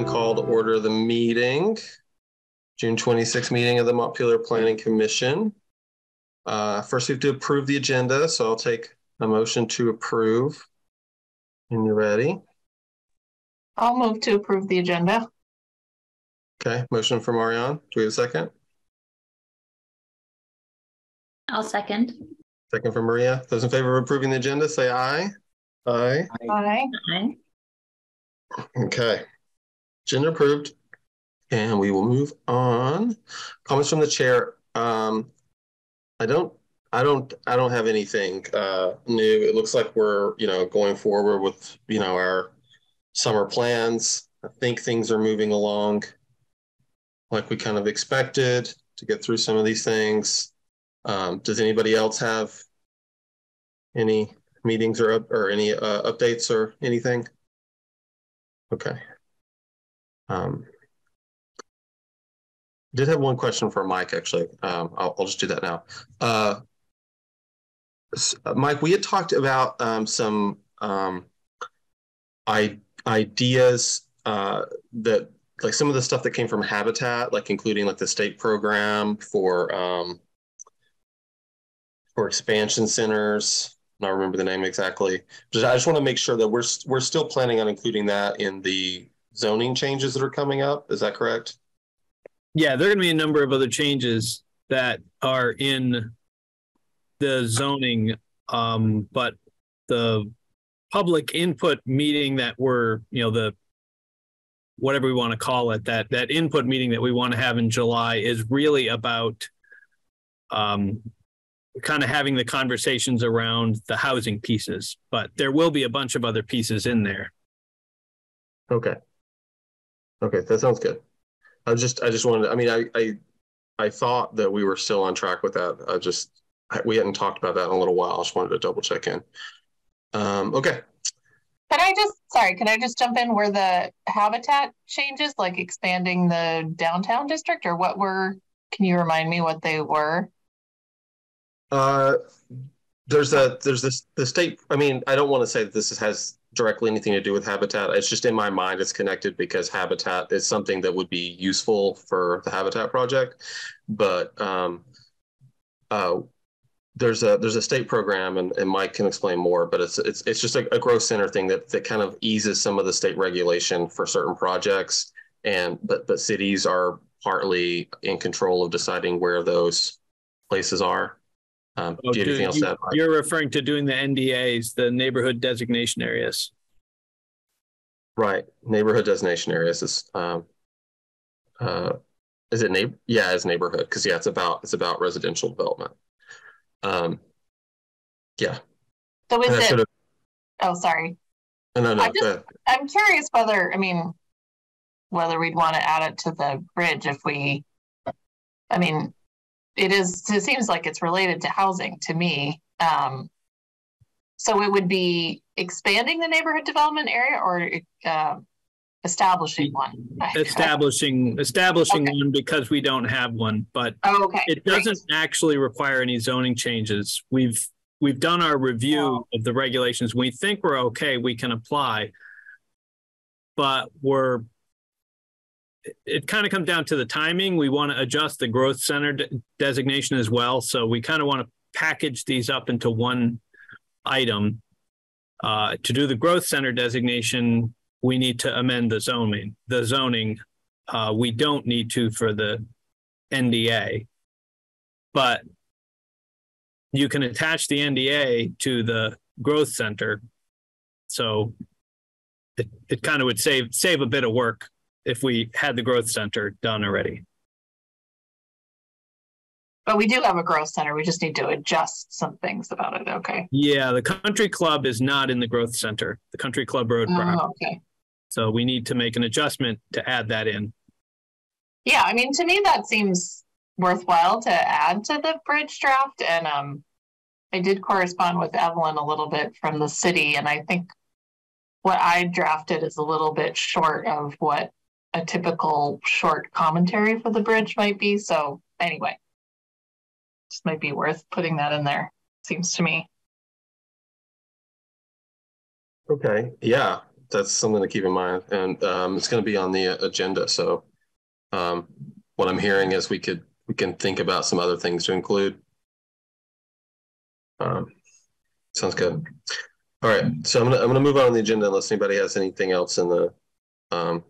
then call to order the meeting. June 26th meeting of the Montpelier Planning Commission. Uh, first, we have to approve the agenda, so I'll take a motion to approve. When you're ready. I'll move to approve the agenda. Okay, motion from Marianne. Do we have a second? I'll second. Second from Maria. Those in favor of approving the agenda, say aye. Aye. Aye. Aye. Okay. Agenda approved. And we will move on. Comments from the chair. Um, I don't, I don't, I don't have anything uh, new. It looks like we're, you know, going forward with, you know, our summer plans. I think things are moving along like we kind of expected to get through some of these things. Um, does anybody else have any meetings or or any uh, updates or anything? Okay. Um, did have one question for Mike, actually. Um, I'll, I'll, just do that now. Uh, Mike, we had talked about um, some um, I, ideas uh, that, like some of the stuff that came from Habitat, like including like the state program for um, for expansion centers. I don't remember the name exactly. Just, I just want to make sure that we're we're still planning on including that in the zoning changes that are coming up. Is that correct? Yeah, there are going to be a number of other changes that are in the zoning, um, but the public input meeting that we're, you know, the whatever we want to call it, that that input meeting that we want to have in July is really about um, kind of having the conversations around the housing pieces. But there will be a bunch of other pieces in there. Okay. Okay, that sounds good. I just I just wanted to, I mean I I I thought that we were still on track with that. I just we hadn't talked about that in a little while. I just wanted to double check in. Um, okay. Can I just sorry, can I just jump in where the habitat changes, like expanding the downtown district or what were can you remind me what they were? Uh there's a there's this the state I mean, I don't want to say that this has directly anything to do with habitat. It's just in my mind, it's connected because habitat is something that would be useful for the habitat project. But um, uh, there's a there's a state program, and, and Mike can explain more. But it's it's it's just a, a growth center thing that that kind of eases some of the state regulation for certain projects. And but but cities are partly in control of deciding where those places are. Um, oh, do you anything else you, You're referring to doing the NDAs, the neighborhood designation areas. Right, neighborhood designation areas is um, uh, is it neighbor? Yeah, it's neighborhood because yeah, it's about it's about residential development. Um, yeah. So is it? Oh, sorry. No, no, I'm, just, I'm curious whether I mean whether we'd want to add it to the bridge if we. I mean, it is it seems like it's related to housing to me. Um, so it would be expanding the neighborhood development area or uh, establishing one? establishing establishing okay. one because we don't have one but oh, okay. it doesn't actually require any zoning changes. We've we've done our review oh. of the regulations. We think we're okay we can apply but we're it kind of comes down to the timing. We want to adjust the growth center de- designation as well. So we kind of want to package these up into one item. Uh, to do the growth center designation, we need to amend the zoning. The zoning, uh, we don't need to for the NDA, but you can attach the NDA to the growth center. So it, it kind of would save save a bit of work if we had the growth center done already. But we do have a growth center. We just need to adjust some things about it. Okay. Yeah, the country club is not in the growth center. The country club road. Oh, okay. So we need to make an adjustment to add that in. Yeah, I mean, to me that seems worthwhile to add to the bridge draft, and um, I did correspond with Evelyn a little bit from the city, and I think what I drafted is a little bit short of what a typical short commentary for the bridge might be. So anyway, just might be worth putting that in there, seems to me. Okay, yeah. that's something to keep in mind, and um, it's going to be on the agenda. So, um, what I'm hearing is we could we can think about some other things to include. Um, sounds good. All right, so I'm gonna I'm gonna move on, on the agenda unless anybody has anything else in the um,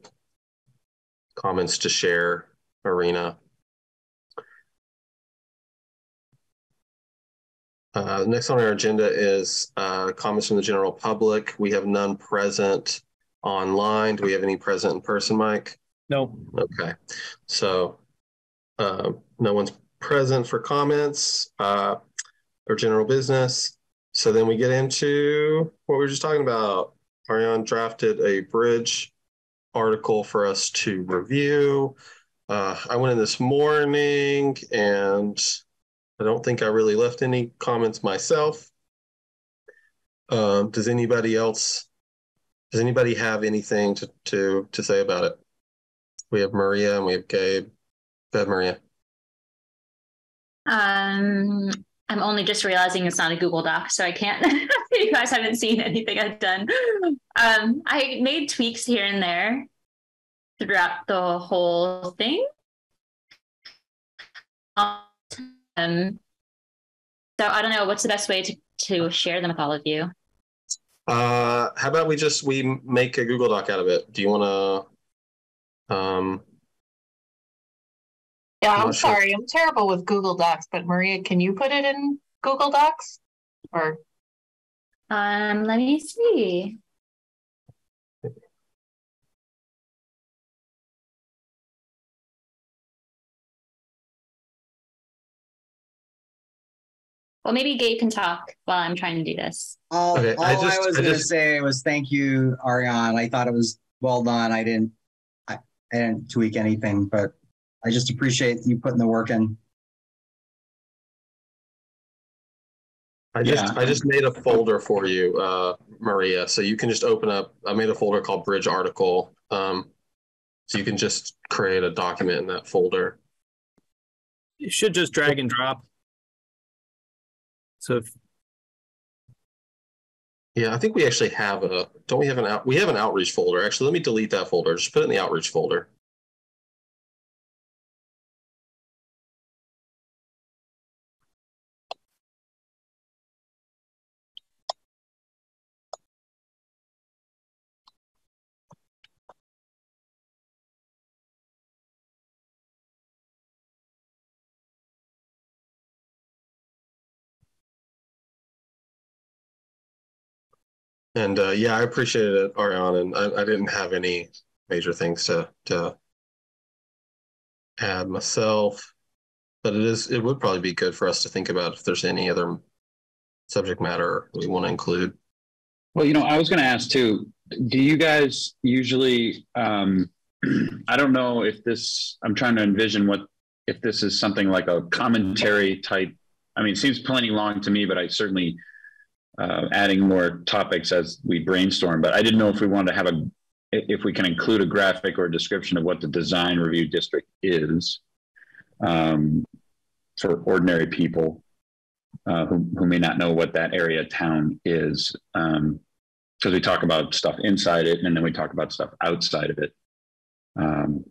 comments to share. Arena. Uh, next on our agenda is uh, comments from the general public. We have none present online. Do we have any present in person, Mike? No. Okay. So uh, no one's present for comments uh, or general business. So then we get into what we were just talking about. Ariane drafted a bridge article for us to review. Uh, I went in this morning and I don't think I really left any comments myself. Um, does anybody else, does anybody have anything to, to, to say about it? We have Maria and we have Gabe. Go ahead, Maria. Um, I'm only just realizing it's not a Google Doc, so I can't. you guys haven't seen anything I've done. Um, I made tweaks here and there throughout the whole thing. Um, so I don't know what's the best way to, to share them with all of you. Uh, how about we just we make a Google Doc out of it? Do you want to? Um, yeah, I'm sorry, I'm terrible with Google Docs, but Maria, can you put it in Google Docs? Or um, let me see. Well, maybe Gabe can talk while I'm trying to do this. All, okay, all I, just, I was going to say was thank you, Ariane. I thought it was well done. I didn't, I, I didn't tweak anything, but I just appreciate you putting the work in. I just yeah. I just made a folder for you, uh, Maria. So you can just open up. I made a folder called Bridge Article. Um, so you can just create a document in that folder. You should just drag and drop. So if yeah, I think we actually have a don't we have an out we have an outreach folder. Actually, let me delete that folder. Just put it in the outreach folder. And uh, yeah, I appreciated it, Ariane, and I, I didn't have any major things to to add myself, but it is it would probably be good for us to think about if there's any other subject matter we want to include. Well, you know, I was going to ask too. Do you guys usually? Um, I don't know if this. I'm trying to envision what if this is something like a commentary type. I mean, it seems plenty long to me, but I certainly uh, adding more topics as we brainstorm. But I didn't know if we wanted to have a, if we can include a graphic or a description of what the design review district is um, for ordinary people uh, who, who may not know what that area town is. Because um, we talk about stuff inside it and then we talk about stuff outside of it. Um,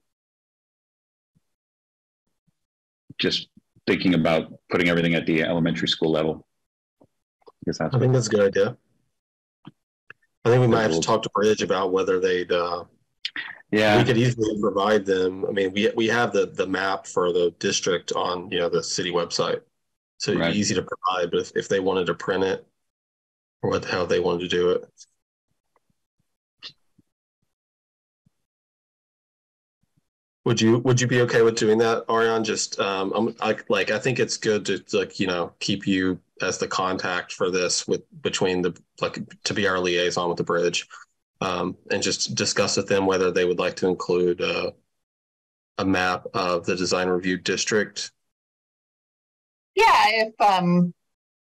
just thinking about putting everything at the elementary school level that's I think that's a good idea. I think we might have to talk to Bridge about whether they'd. Uh, yeah, we could easily provide them. I mean, we we have the the map for the district on you know the city website, so right. easy to provide. But if, if they wanted to print it, or what how they wanted to do it. Would you would you be okay with doing that, Ariane? Just um, I'm I, like I think it's good to like you know keep you as the contact for this with between the like to be our liaison with the bridge, um, and just discuss with them whether they would like to include uh, a map of the design review district. Yeah, if um,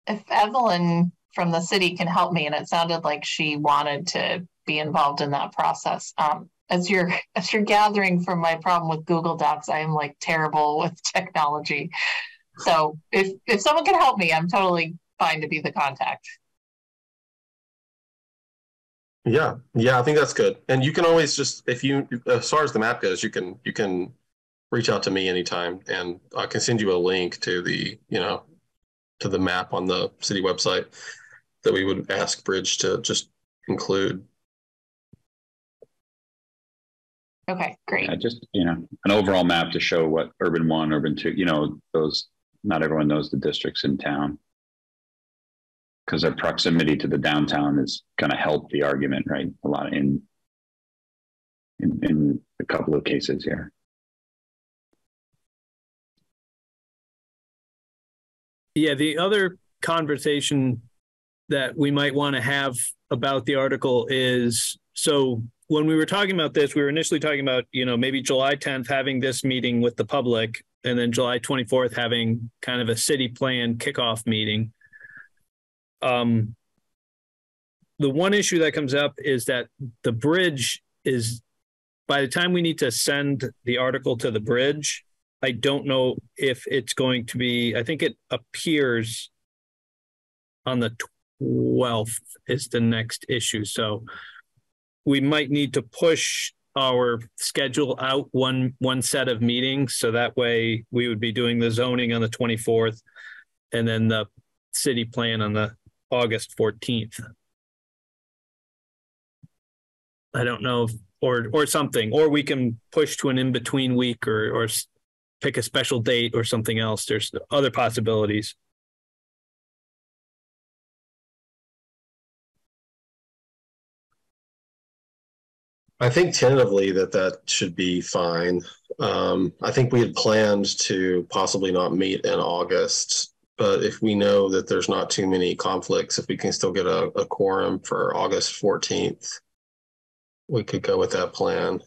if Evelyn from the city can help me, and it sounded like she wanted to be involved in that process. Um, as you're as you're gathering from my problem with Google Docs, I am like terrible with technology. So if if someone can help me, I'm totally fine to be the contact. Yeah, yeah, I think that's good. And you can always just if you as far as the map goes, you can you can reach out to me anytime and I can send you a link to the, you know, to the map on the city website that we would ask Bridge to just include. Okay, great. Yeah, just you know, an overall map to show what urban one, urban two, you know, those not everyone knows the districts in town. Because their proximity to the downtown is gonna help the argument, right? A lot in in, in a couple of cases here. Yeah, the other conversation that we might want to have about the article is so when we were talking about this, we were initially talking about, you know, maybe July 10th having this meeting with the public and then July 24th having kind of a city plan kickoff meeting. Um, the one issue that comes up is that the bridge is by the time we need to send the article to the bridge, I don't know if it's going to be, I think it appears on the 12th is the next issue. So we might need to push our schedule out one one set of meetings so that way we would be doing the zoning on the 24th and then the city plan on the August 14th. I don't know if, or or something or we can push to an in between week or or pick a special date or something else. There's other possibilities. I think tentatively that that should be fine. Um, I think we had planned to possibly not meet in August, but if we know that there's not too many conflicts, if we can still get a, a quorum for August 14th, we could go with that plan.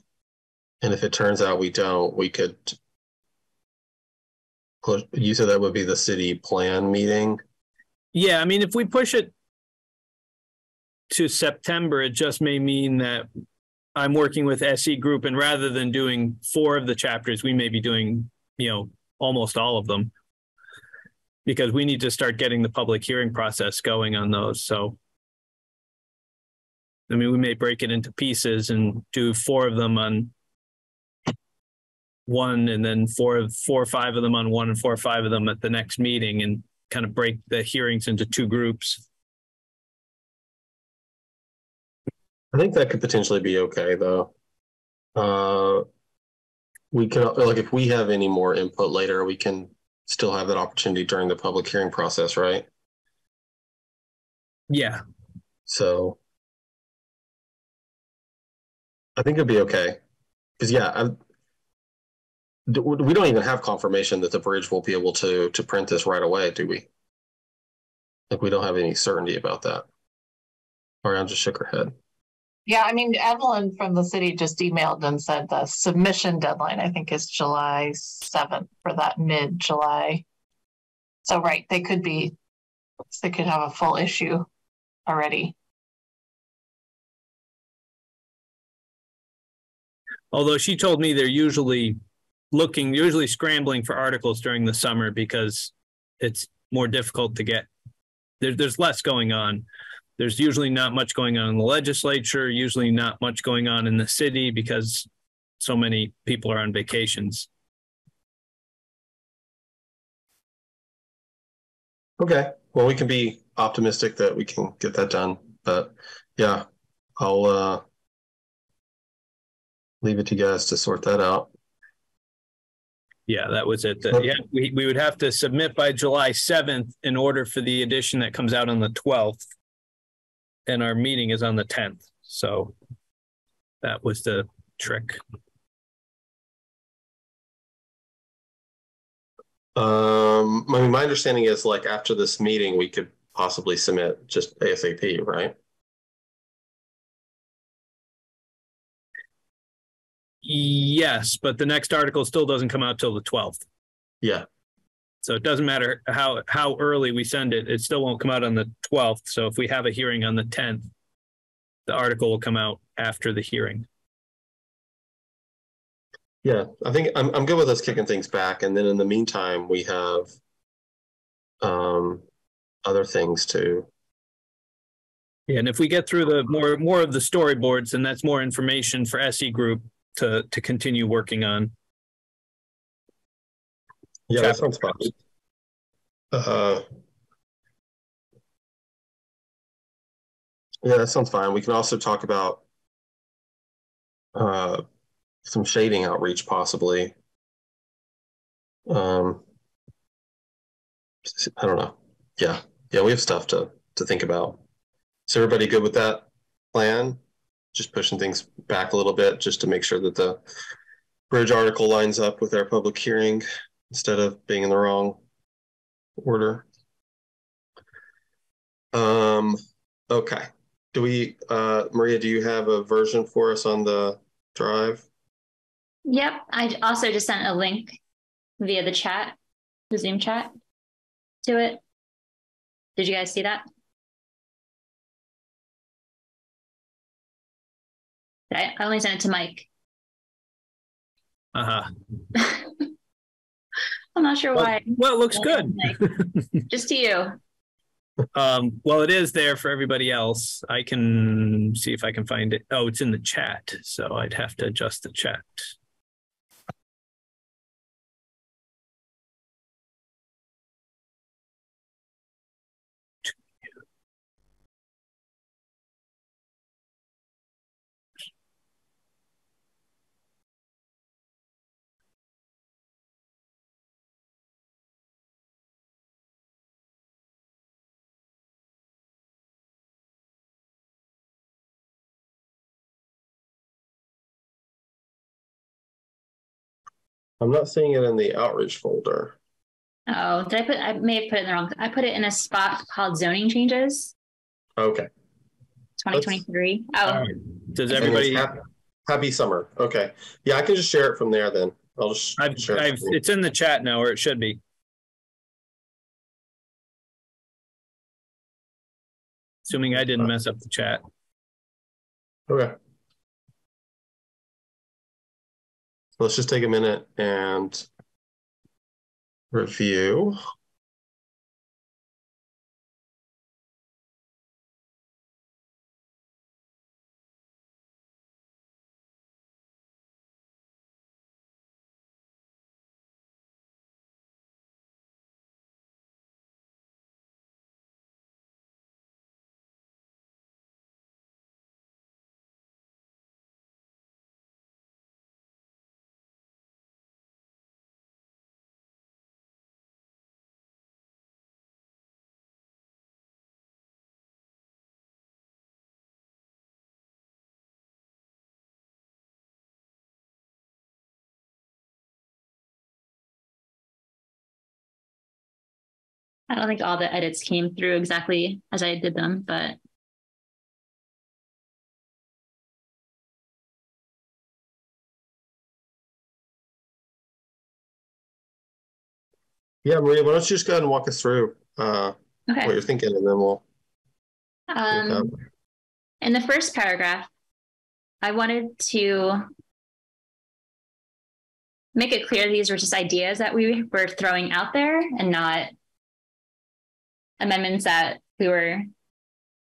And if it turns out we don't, we could you said that would be the city plan meeting. Yeah, I mean, if we push it to September, it just may mean that I'm working with SE Group, and rather than doing four of the chapters, we may be doing, you know, almost all of them because we need to start getting the public hearing process going on those. So, I mean, we may break it into pieces and do four of them on one and then four four or five of them on one and four or five of them at the next meeting and kind of break the hearings into two groups. I think that could potentially be okay though. Uh, we can like if we have any more input later, we can still have that opportunity during the public hearing process, right? Yeah. So I think it'd be okay. Because yeah, I, we don't even have confirmation that the bridge will be able to to print this right away, do we? Like we don't have any certainty about that. Ariane just shook her head. Yeah, I mean, Evelyn from the city just emailed and said the submission deadline, I think, is July 7th for that mid July. So, right, they could be, they could have a full issue already. Although she told me they're usually looking, usually scrambling for articles during the summer because it's more difficult to get. There, there's less going on. There's usually not much going on in the legislature, usually not much going on in the city because so many people are on vacations. Okay. Well, we can be optimistic that we can get that done. But yeah, I'll uh, leave it to you guys to sort that out. Yeah, that was it. The, yeah, we, we would have to submit by July 7th in order for the edition that comes out on the 12th. And our meeting is on the 10th. So that was the trick. Um, I mean, my understanding is like after this meeting, we could possibly submit just ASAP, right? Yes, but the next article still doesn't come out till the 12th. Yeah. So it doesn't matter how how early we send it, it still won't come out on the 12th. So if we have a hearing on the 10th, the article will come out after the hearing. Yeah, I think I'm I'm good with us kicking things back, and then in the meantime, we have um, other things to Yeah, and if we get through the more more of the storyboards, then that's more information for SE Group to to continue working on. Yeah, that sounds fun. Uh, yeah, that sounds fine. We can also talk about uh, some shading outreach, possibly. Um, I don't know. Yeah, yeah, we have stuff to to think about. Is everybody good with that plan? Just pushing things back a little bit, just to make sure that the bridge article lines up with our public hearing instead of being in the wrong order. Um, okay. Do we, uh, Maria, do you have a version for us on the drive? Yep. I also just sent a link via the chat, the Zoom chat to it. Did you guys see that? I, I only sent it to Mike. Uh huh. I'm not sure Well, why. well, it looks good. Just to you. Um, well, it is there for everybody else. I can see if I can find it. Oh, it's in the chat, so I'd have to adjust the chat. I'm not seeing it in the outreach folder. Oh, did I put? I may have put it in the wrong. I put it in a spot called zoning changes, Okay. 2023. All Oh, right. Does everybody? Happy, happy summer. Okay. Yeah, I can just share it from there then. I'll just I've, share I've, it. it's in the chat now, or it should be. Assuming I didn't mess up the chat. Okay. Let's just take a minute and review. I don't think all the edits came through exactly as I did them, but Yeah, Maria, why don't you just go ahead and walk us through uh, what you're thinking, and then we'll. Um, in the first paragraph, I wanted to make it clear these were just ideas that we were throwing out there and not amendments that we were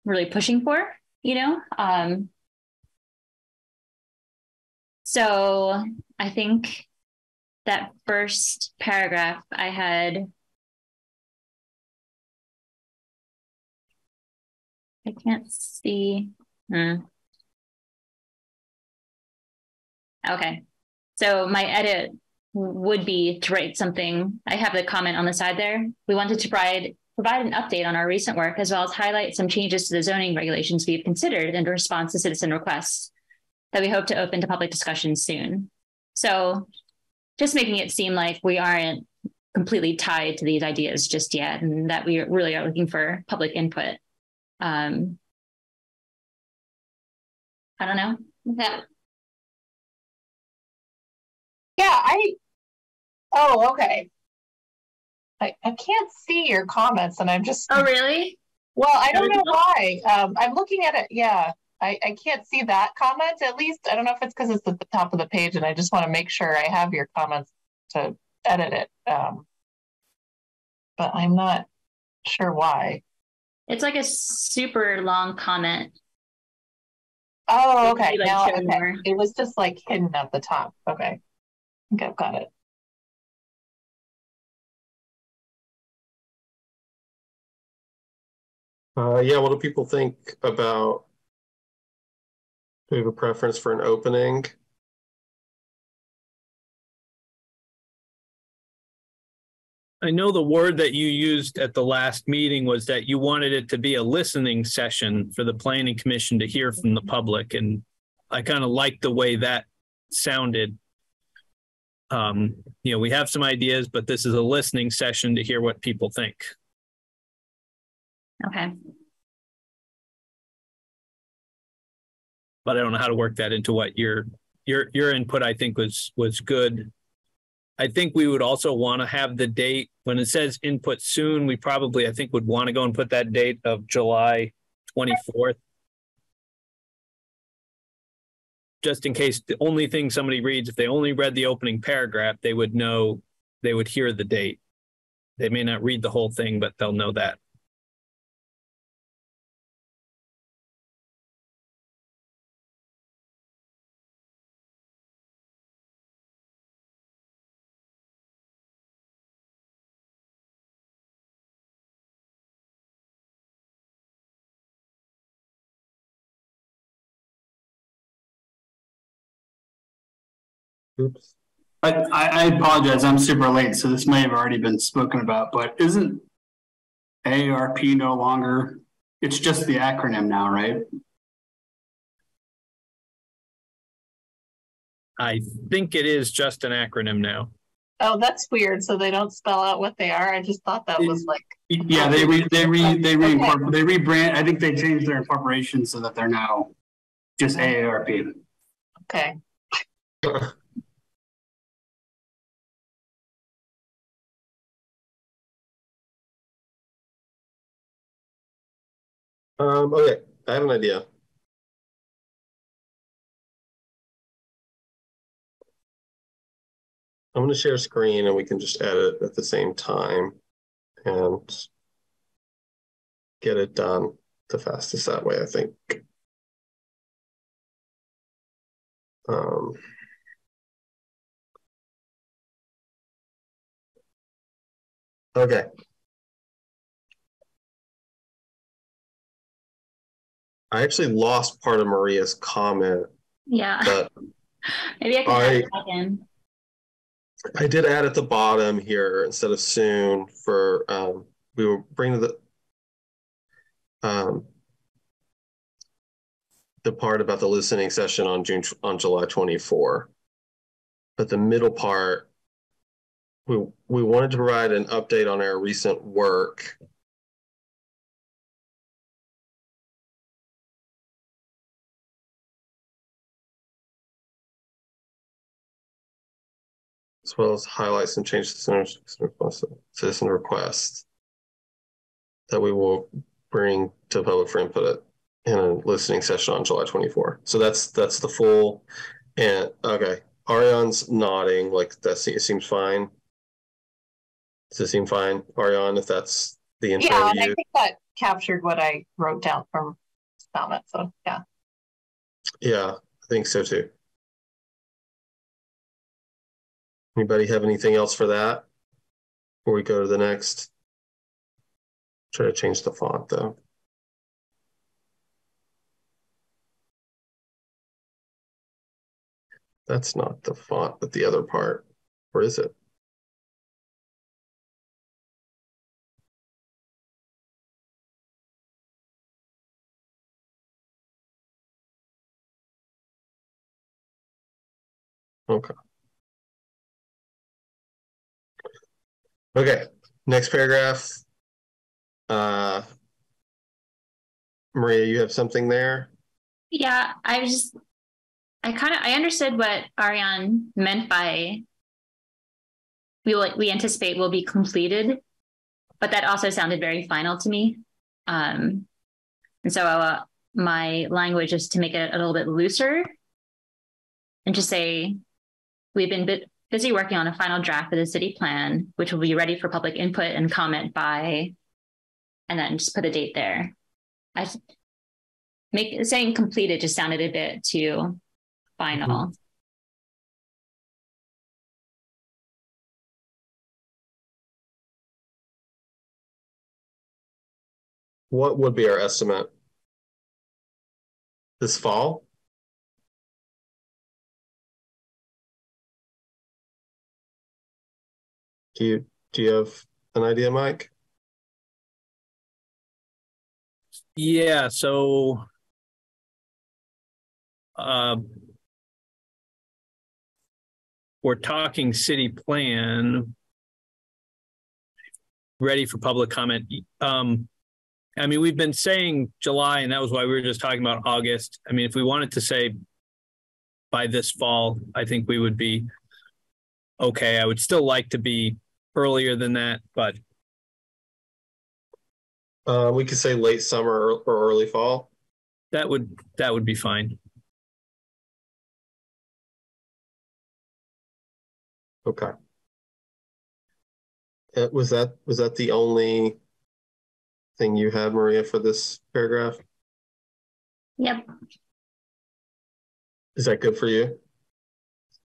really pushing for, you know? Um, so I think that first paragraph I had I can't see. Hmm. Okay. So my edit would be to write something. I have the comment on the side there. We wanted to provide provide an update on our recent work as well as highlight some changes to the zoning regulations we've considered in response to citizen requests that we hope to open to public discussion soon. So just making it seem like we aren't completely tied to these ideas just yet and that we really are looking for public input. Um, I don't know. Yeah. Yeah, I, oh, okay. I, I can't see your comments and I'm just, Oh, really? well, I don't know why. Um, I'm looking at it, yeah. I, I can't see that comment at least. I don't know if it's because it's at the top of the page and I just want to make sure I have your comments to edit it. Um, but I'm not sure why. It's like a super long comment. Oh, okay. Like, Now, okay. It was just like hidden at the top. Okay. I think I've got it. Uh, yeah, what do people think about? Do you have a preference for an opening? I know the word that you used at the last meeting was that you wanted it to be a listening session for the planning commission to hear from the public. And I kind of like the way that sounded. Um, you know, we have some ideas, but this is a listening session to hear what people think. Okay. But I don't know how to work that into what your your your input I think was was good. I think we would also want to have the date when it says input soon. We probably I think would want to go and put that date of July 24th. Just in case the only thing somebody reads, if they only read the opening paragraph, they would know they would hear the date. They may not read the whole thing, but they'll know that. Oops. I, I, I apologize. I'm super late, so this may have already been spoken about, but isn't AARP no longer? It's just the acronym now, right? I think it is just an acronym now. Oh, that's weird. So they don't spell out what they are. I just thought that was like, Yeah, they re, they re, they re, Okay. they rebrand. I think they changed their incorporation so that they're now just AARP. okay. Um, okay, I have an idea. I'm going to share screen and we can just edit at the same time and get it done the fastest that way, I think. Um, okay. I actually lost part of Maria's comment, Yeah. but Maybe I can I- add it back in. I did add at the bottom here instead of soon for um we will bring the um the part about the listening session on June on July 24. But the middle part we we wanted to provide an update on our recent work. As well as highlight some changes to citizen request- requests that we will bring to public for input in a listening session on July 24. So that's that's the full and okay. Ariane's nodding like that se- seems fine. Does it seem fine, Ariane, if that's the intro Yeah, and I think that captured what I wrote down from comment. So yeah. Yeah, I think so too. Anybody have anything else for that? Before we go to the next? Try to change the font though. That's not the font, but the other part. Or is it? Okay. Okay, next paragraph. Uh, Maria, you have something there? Yeah, I was just, I kind of, I understood what Ariane meant by we will, we anticipate will be completed, but that also sounded very final to me. Um, and so uh, my language is to make it a little bit looser and to say, we've been bit busy working on a final draft of the city plan, which will be ready for public input and comment by and then just put a date there. I make saying completed just sounded a bit too final. Mm-hmm. What would be our estimate? This fall? Do you do you have an idea, Mike? Yeah, so uh, we're talking city plan ready for public comment. Um, I mean, we've been saying July, and that was why we were just talking about August. I mean, if we wanted to say by this fall, I think we would be okay. I would still like to be earlier than that, but uh, we could say late summer or early fall. That would that would be fine. Okay. Uh, was that was that the only thing you had, Maria, for this paragraph? Yep. Is that good for you?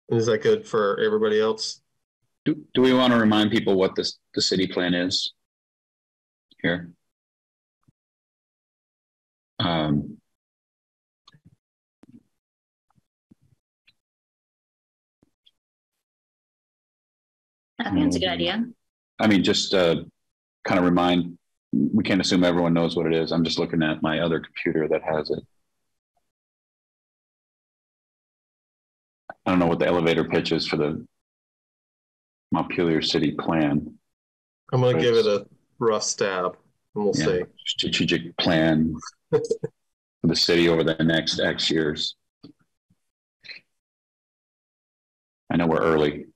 And is that good for everybody else? Do, do we want to remind people what this the city plan is here? Um, I think it's a good idea. I mean, just uh, kind of remind we can't assume everyone knows what it is. I'm just looking at my other computer that has it. I don't know what the elevator pitch is for the Montpelier City plan. I'm going to give it a rough stab and we'll yeah, see. Strategic plan for the city over the next X years. I know we're early.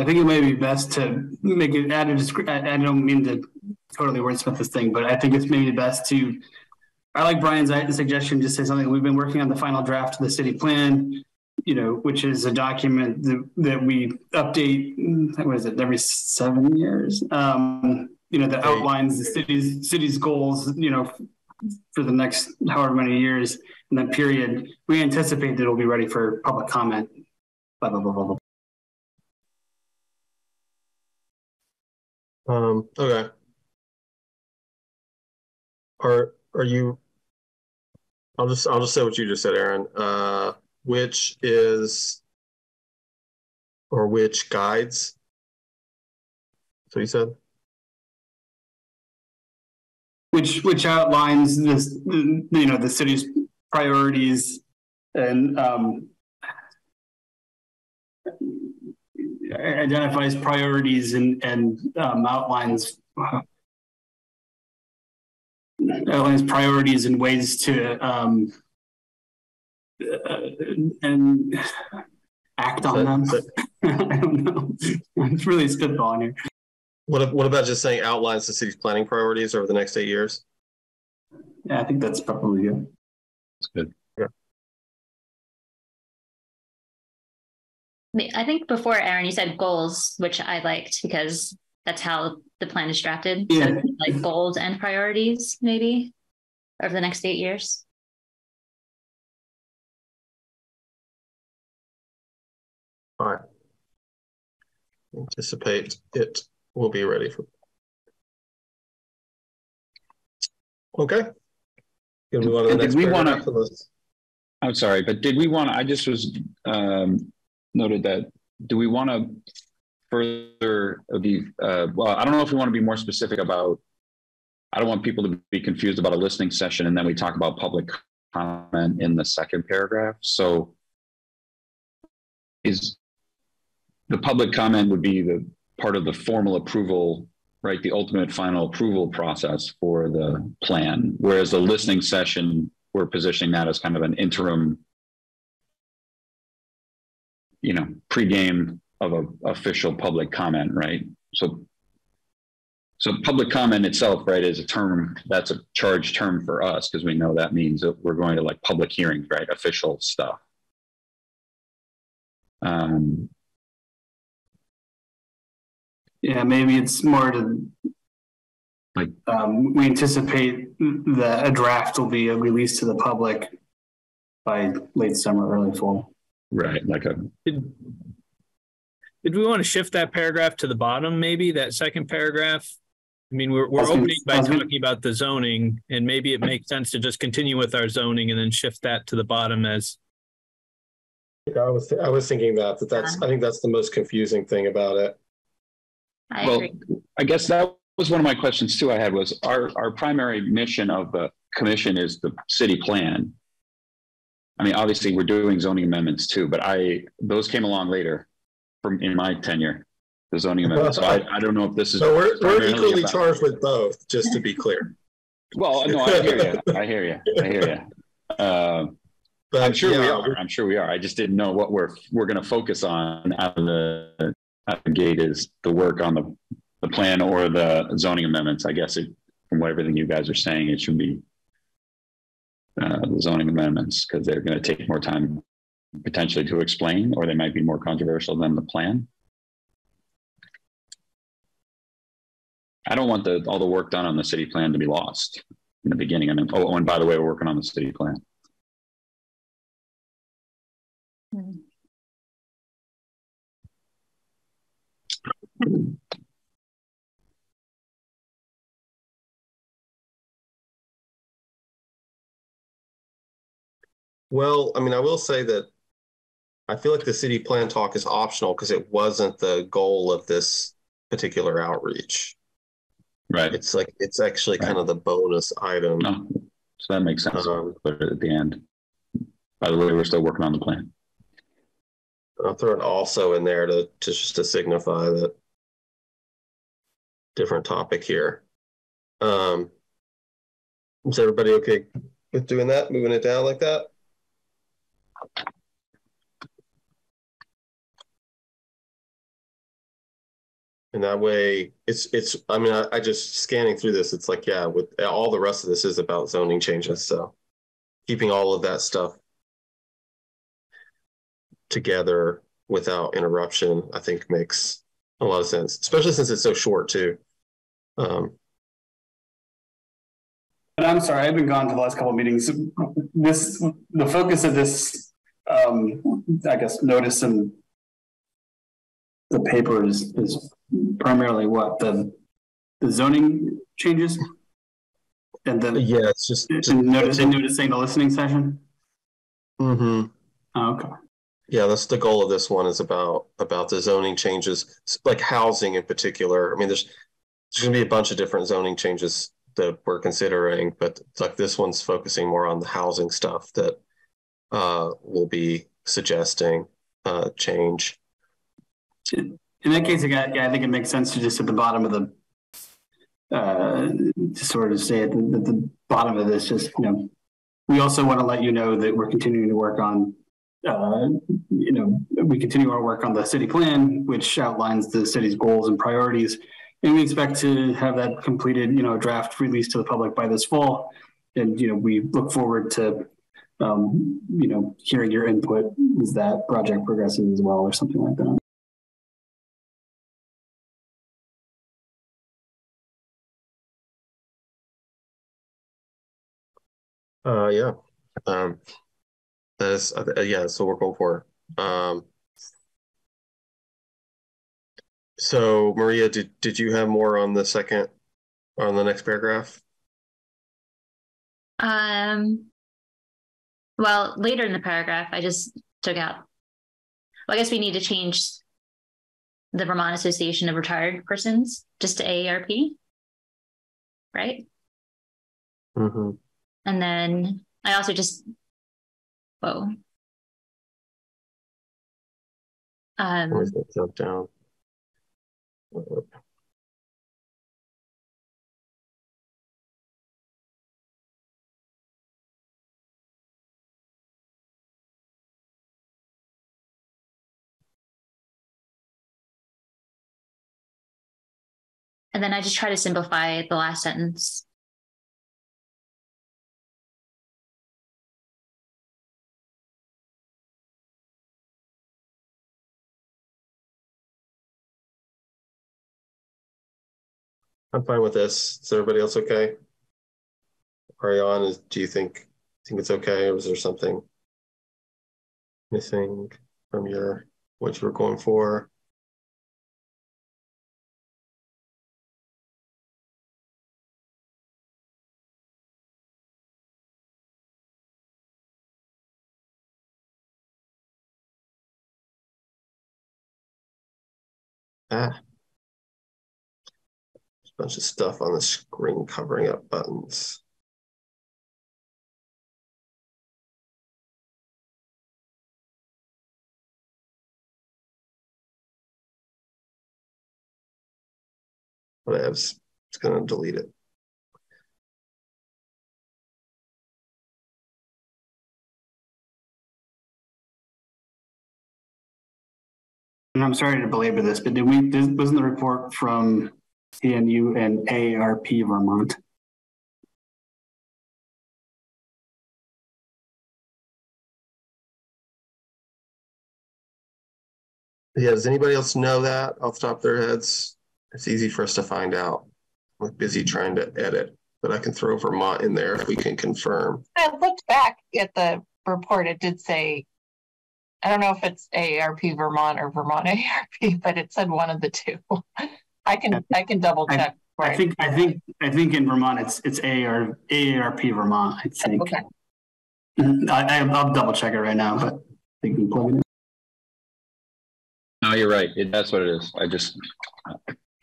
I think it may be best to make it add a I don't mean to totally wordsmith this thing, but I think it's maybe best to. I like Brian's suggestion. Just say something. We've been working on the final draft of the city plan, you know, which is a document that, that we update. What is it? Every seven years. Um, you know, that outlines the city's city's goals. You know, for the next however many years in that period. We anticipate that it'll be ready for public comment. Blah blah blah blah. blah. Um, okay. Are are you? I'll just I'll just say what you just said, Aaron. Uh, which is or which guides? So you said. Which which outlines this you know the city's priorities and um, identifies priorities and, and um, outlines uh, outlines priorities and ways to um, uh, and act on them. I don't know. It's really spitballing here. What, what about just saying outlines the city's planning priorities over the next eight years? Yeah, I think that's probably good. That's good. I think before Aaron, you said goals, which I liked because that's how the plan is drafted. Yeah. So like goals and priorities, maybe over the next eight years. All right. Anticipate it will be ready for. Okay. Can we want to did we want to? I'm sorry, but did we want to? I just was um, noted that do we want to further be uh, well i don't know if we want to be more specific about i don't want people to be confused about a listening session and then we talk about public comment in the second paragraph. So is the public comment would be the part of the formal approval right? The ultimate final approval process for the plan whereas the listening session we're positioning that as kind of an interim you know, pregame of a official public comment, right? So So public comment itself, right, is a term that's a charged term for us because we know that means that we're going to like public hearings, right? Official stuff. Um, Yeah, maybe it's more to Like- um, we anticipate that a draft will be released to the public by late summer, early fall. Right, like a Did, did we want to shift that paragraph to the bottom, maybe that second paragraph? I mean, we're, we're Sounds good. opening by Sounds good. talking about the zoning and maybe it makes sense to just continue with our zoning and then shift that to the bottom as, I was I was thinking that that that's I think that's the most confusing thing about it. I Well, agree. I guess that was one of my questions too. I had was our our primary mission of the commission is the city plan. I mean, obviously, we're doing zoning amendments too, but I those came along later, from in my tenure, the zoning amendments. So I, I don't know if this is. So we're we're equally about- charged with both, just to be clear. Well, no, I hear you. I hear you. I hear you. Uh, But I'm sure we are. I'm sure we are. I just didn't know what we're we're going to focus on out of the out of the gate is the work on the the plan or the zoning amendments. I guess it, from what everything you guys are saying, it should be uh, the zoning amendments because they're going to take more time potentially to explain, or they might be more controversial than the plan. I don't want the all the work done on the city plan to be lost in the beginning. I mean, oh, and by the way, we're working on the city plan. Well, I mean, I will say that I feel like the city plan talk is optional because it wasn't the goal of this particular outreach. Right. It's like it's actually kind of the bonus item. No, so that makes sense. Um, Put it at the end. By the way, we're still working on the plan. I'll throw an also in there to, to just to signify that different topic here. Um, is everybody okay with doing that? Moving it down like that? And that way, it's it's. I mean, I, I just scanning through this. It's like, yeah, with all the rest of this is about zoning changes. So, keeping all of that stuff together without interruption, I think makes a lot of sense, especially since it's so short too. Um, But I'm sorry, I've been gone to the last couple of meetings. This, the focus of this, um, I guess, notice and the paper is, is primarily what, the, the zoning changes? And then, yeah, it's just, just and notice, and noticing the listening session? Mm-hmm. Oh, Okay. yeah, that's the goal of this one is about about the zoning changes, like housing in particular. I mean, there's there's going to be a bunch of different zoning changes that we're considering, but like this one's focusing more on the housing stuff that uh, we'll be suggesting uh, change. In that case, yeah, I think it makes sense to just at the bottom of the, uh, to sort of say at the, at the bottom of this, just, you know, we also want to let you know that we're continuing to work on, uh, you know, we continue our work on the city plan, which outlines the city's goals and priorities. And we expect to have that completed, you know, draft released to the public by this fall. And, you know, we look forward to, um, you know, hearing your input as that project progresses as well, or something like that. Uh, yeah. Um, that's uh, yeah. So we're going for. Um, so Maria, did did you have more on the second, on the next paragraph? Um, well, later in the paragraph, I just took out. Well, I guess we need to change the Vermont Association of Retired Persons just to AARP, right? Mm-hmm. And then I also just, whoa. Um, Where's that jump down? And then I just try to simplify the last sentence. I'm fine with this. Is everybody else okay? Ariane, is, do you think think it's okay, or is there something missing from your what you were going for? Ah. There's a bunch of stuff on the screen covering up buttons. Whatevs. It's going to delete it. And I'm sorry to belabor this, but did we, this wasn't the report from CNU and AARP Vermont? Yeah, does anybody else know that off the top of their heads? It's easy for us to find out. I'm busy trying to edit, but I can throw Vermont in there if we can confirm. I looked back at the report. It did say, I don't know if it's AARP Vermont or Vermont AARP, but it said one of the two. I can I can double check. I, I think I think I think in Vermont it's it's AAR, AARP Vermont. I think. Okay. Mm-hmm. I, I will double check it right now, but I think we plug it in. No, you're right. It, that's what it is. I just,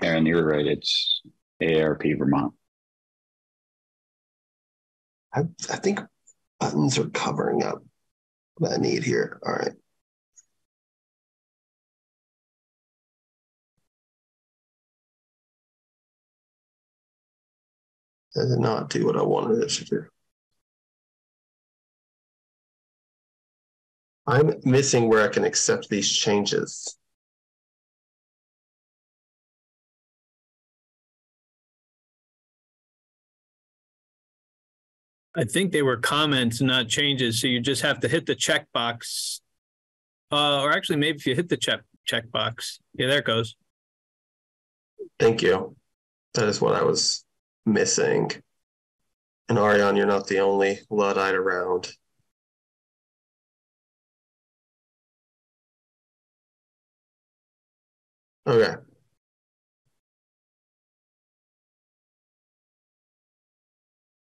Aaron, you're right. It's AARP Vermont. I, I think buttons are covering up what I need here. All right. That did not do what I wanted it to do. I'm missing where I can accept these changes. I think they were comments, not changes. So you just have to hit the checkbox. Uh, or actually, maybe if you hit the check checkbox, yeah, there it goes. Thank you. That is what I was missing. And Ariane, you're not the only Luddite around. Okay.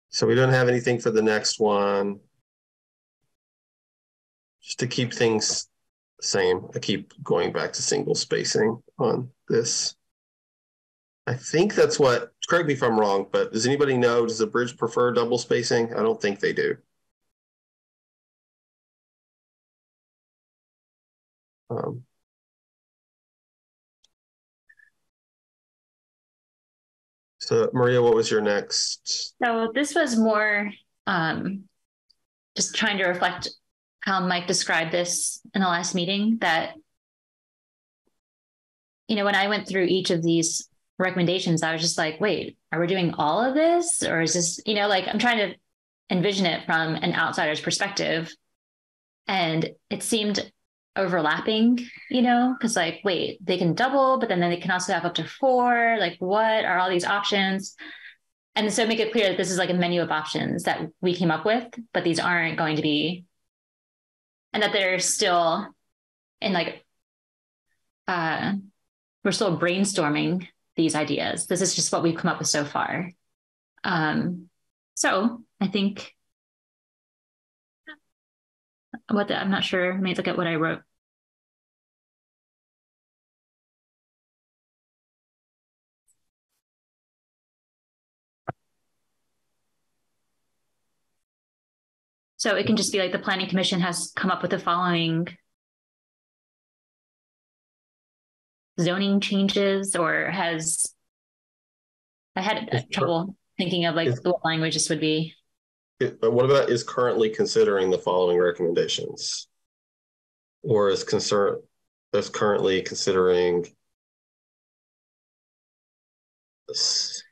So we don't have anything for the next one. Just to keep things same, I keep going back to single spacing on this. I think that's what, correct me if I'm wrong, but does anybody know, does the bridge prefer double spacing? I don't think they do. Um, So, Maria, what was your next? So this was more um, just trying to reflect how Mike described this in the last meeting. That you know, when I went through each of these recommendations, I was just like, wait, are we doing all of this, or is this, you know, like I'm trying to envision it from an outsider's perspective, and it seemed overlapping, you know, because like, wait, they can double, but then, then they can also have up to four. Like, what are all these options? And so make it clear that this is like a menu of options that we came up with, but these aren't going to be, and that they're still in like, uh, we're still brainstorming these ideas. This is just what we've come up with so far. Um, so I think what the, I'm not sure. Let me look at what I wrote. So it can just be like the planning commission has come up with the following zoning changes or has I had trouble thinking of like what language this would be. It, what about is currently considering the following recommendations? Or is concern is currently considering su-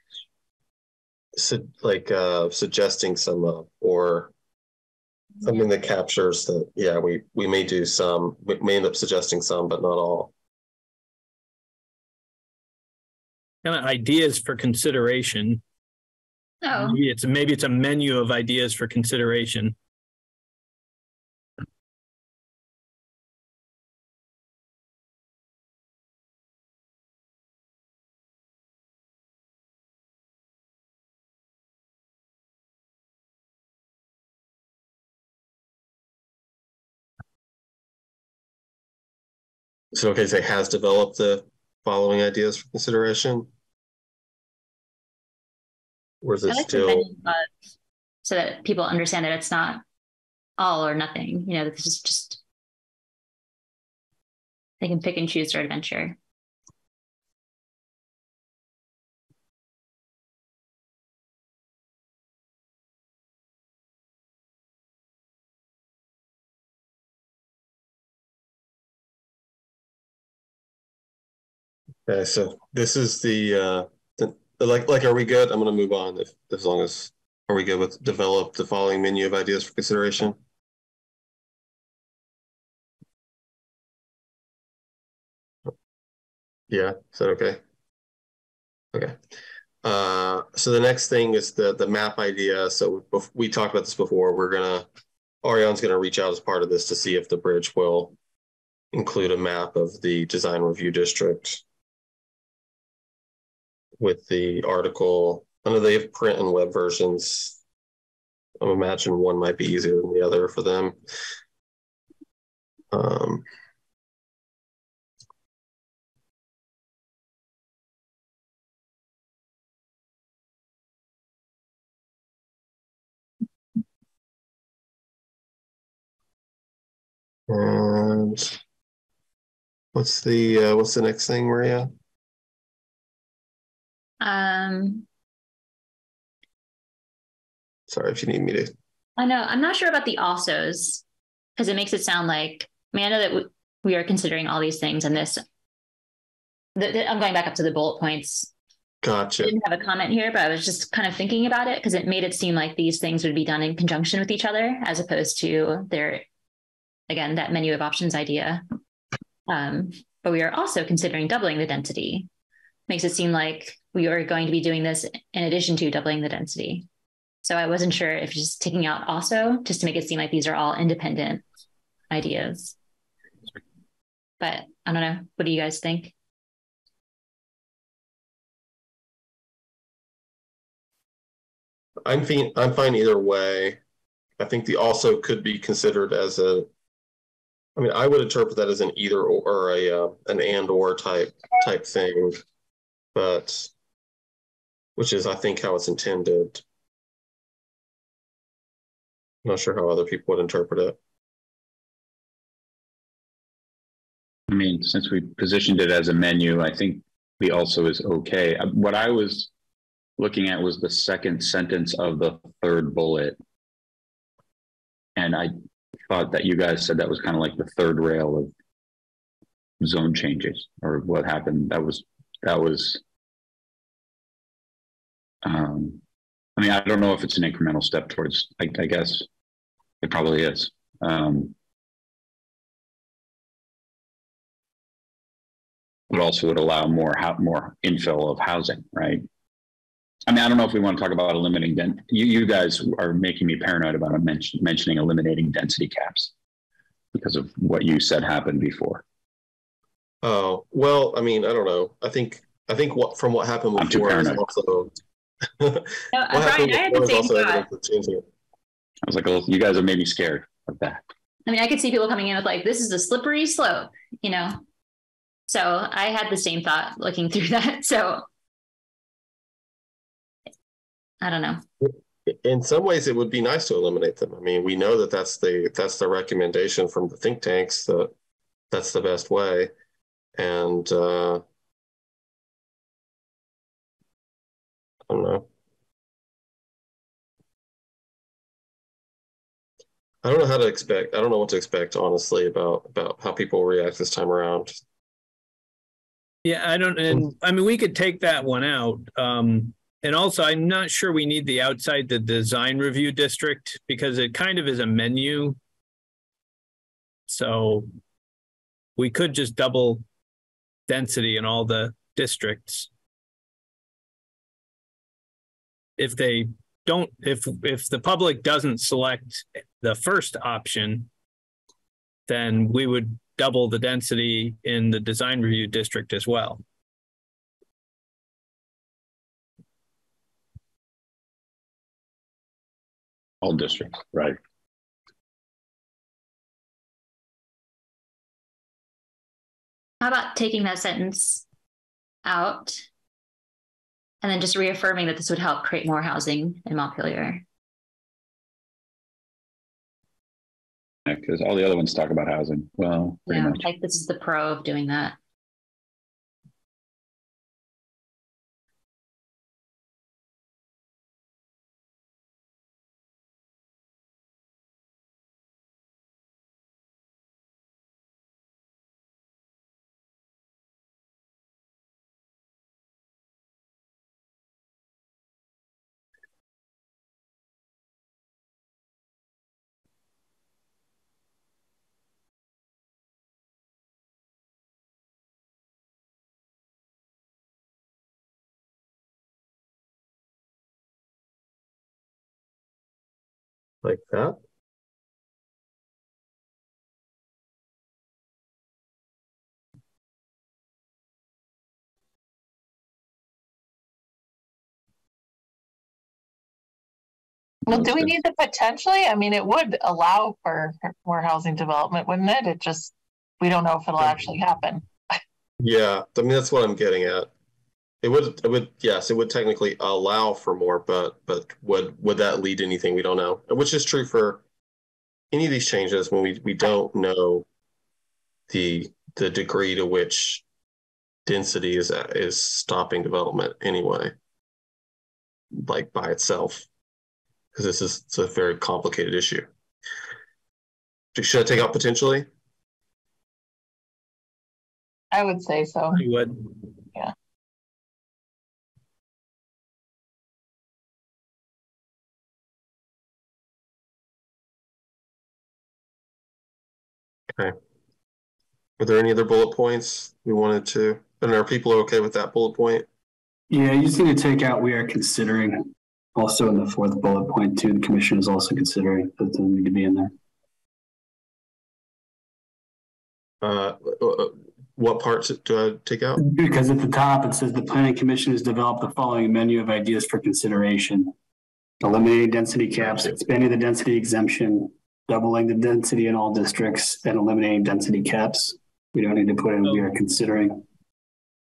like uh, suggesting some uh, or something that captures that. Yeah, we we may do some. We may end up suggesting some, but not all. Kind of ideas for consideration. Oh, Maybe it's maybe it's a menu of ideas for consideration. So okay, say has developed the following ideas for consideration. Or is it like still? so that people understand that it's not all or nothing. You know, this is just they can pick and choose their adventure. Okay, so this is the uh the, like like are we good? I'm gonna move on if as long as are we good with develop the following menu of ideas for consideration? Yeah, is that okay? Okay. Uh, so the next thing is the the map idea. So bef- we talked about this before. We're gonna Ariane's gonna reach out as part of this to see if the bridge will include a map of the design review district with the article. I know they have print and web versions. I imagine one might be easier than the other for them. Um, and what's the uh, what's the next thing, Maria? Um, Sorry if you need me to. I know I'm not sure about the alsos because it makes it sound like I mean I know that we, we are considering all these things and this. The, the, I'm going back up to the bullet points Gotcha. I didn't have a comment here, but I was just kind of thinking about it because it made it seem like these things would be done in conjunction with each other as opposed to their, again, that menu of options idea. Um, but we are also considering doubling the density. Makes it seem like we are going to be doing this in addition to doubling the density. So I wasn't sure if just taking out also, just to make it seem like these are all independent ideas. But I don't know. What do you guys think? I'm fine. I'm fine either way. I think the also could be considered as a. I mean, I would interpret that as an either or, or a uh, an and or type type thing, but which is I think how it's intended. I'm not sure how other people would interpret it. I mean, since we positioned it as a menu, I think the also is okay. Uh, What I was looking at was the second sentence of the third bullet. And I thought that you guys said that was kind of like the third rail of zone changes or what happened. That was, that was, um, I mean, I don't know if it's an incremental step towards, I, I guess it probably is. Um, but also would allow more more infill of housing, right? I mean, I don't know if we want to talk about eliminating den. You, you guys are making me paranoid about mention, mentioning eliminating density caps because of what you said happened before. Oh well, I mean, I don't know. I think I think what from what happened I'm too before is paranoid. also. No, what happened Brian, I had before the is same also thought. evidence of changing it. I was like, oh, you guys have made me scared of that. I mean, I could see people coming in with like, this is a slippery slope, you know? So I had the same thought looking through that. So I don't know. in some ways it would be nice to eliminate them i mean we know that that's the that's the recommendation from the think tanks that that's the best way and uh i don't know i don't know how to expect i don't know what to expect honestly about about how people react this time around Yeah, I don't, and I mean, we could take that one out. Um, and also, I'm not sure we need the outside the design review district because it kind of is a menu. So we could just double density in all the districts. If they don't, if if the public doesn't select the first option, then we would double the density in the design review district as well. All districts, right? How about taking that sentence out and then just reaffirming that this would help create more housing in Montpelier? because all the other ones talk about housing. Well, pretty yeah, much. like this is the pro of doing that. Like that. Well, do we need the potentially? I mean, it would allow for more housing development, wouldn't it? It just, we don't know if it'll actually happen. Yeah, I mean that's what I'm getting at. It would, it would, yes, it would technically allow for more, but but would would that lead to anything? We don't know. Which is true for any of these changes when we we don't know the the degree to which density is is stopping development anyway, like by itself, because this is it's a very complicated issue. Should I take out potentially? I would say so. You would. Okay. Are there any other bullet points we wanted to? And are people okay with that bullet point? Yeah, you just need to take out we are considering. Also in the fourth bullet point too, the commission is also considering that doesn't need to be in there. Uh, uh, what parts do I take out? Because at the top it says the planning commission has developed the following menu of ideas for consideration. Eliminating density caps, expanding the density exemption, doubling the density in all districts, and eliminating density caps. We don't need to put in we are considering.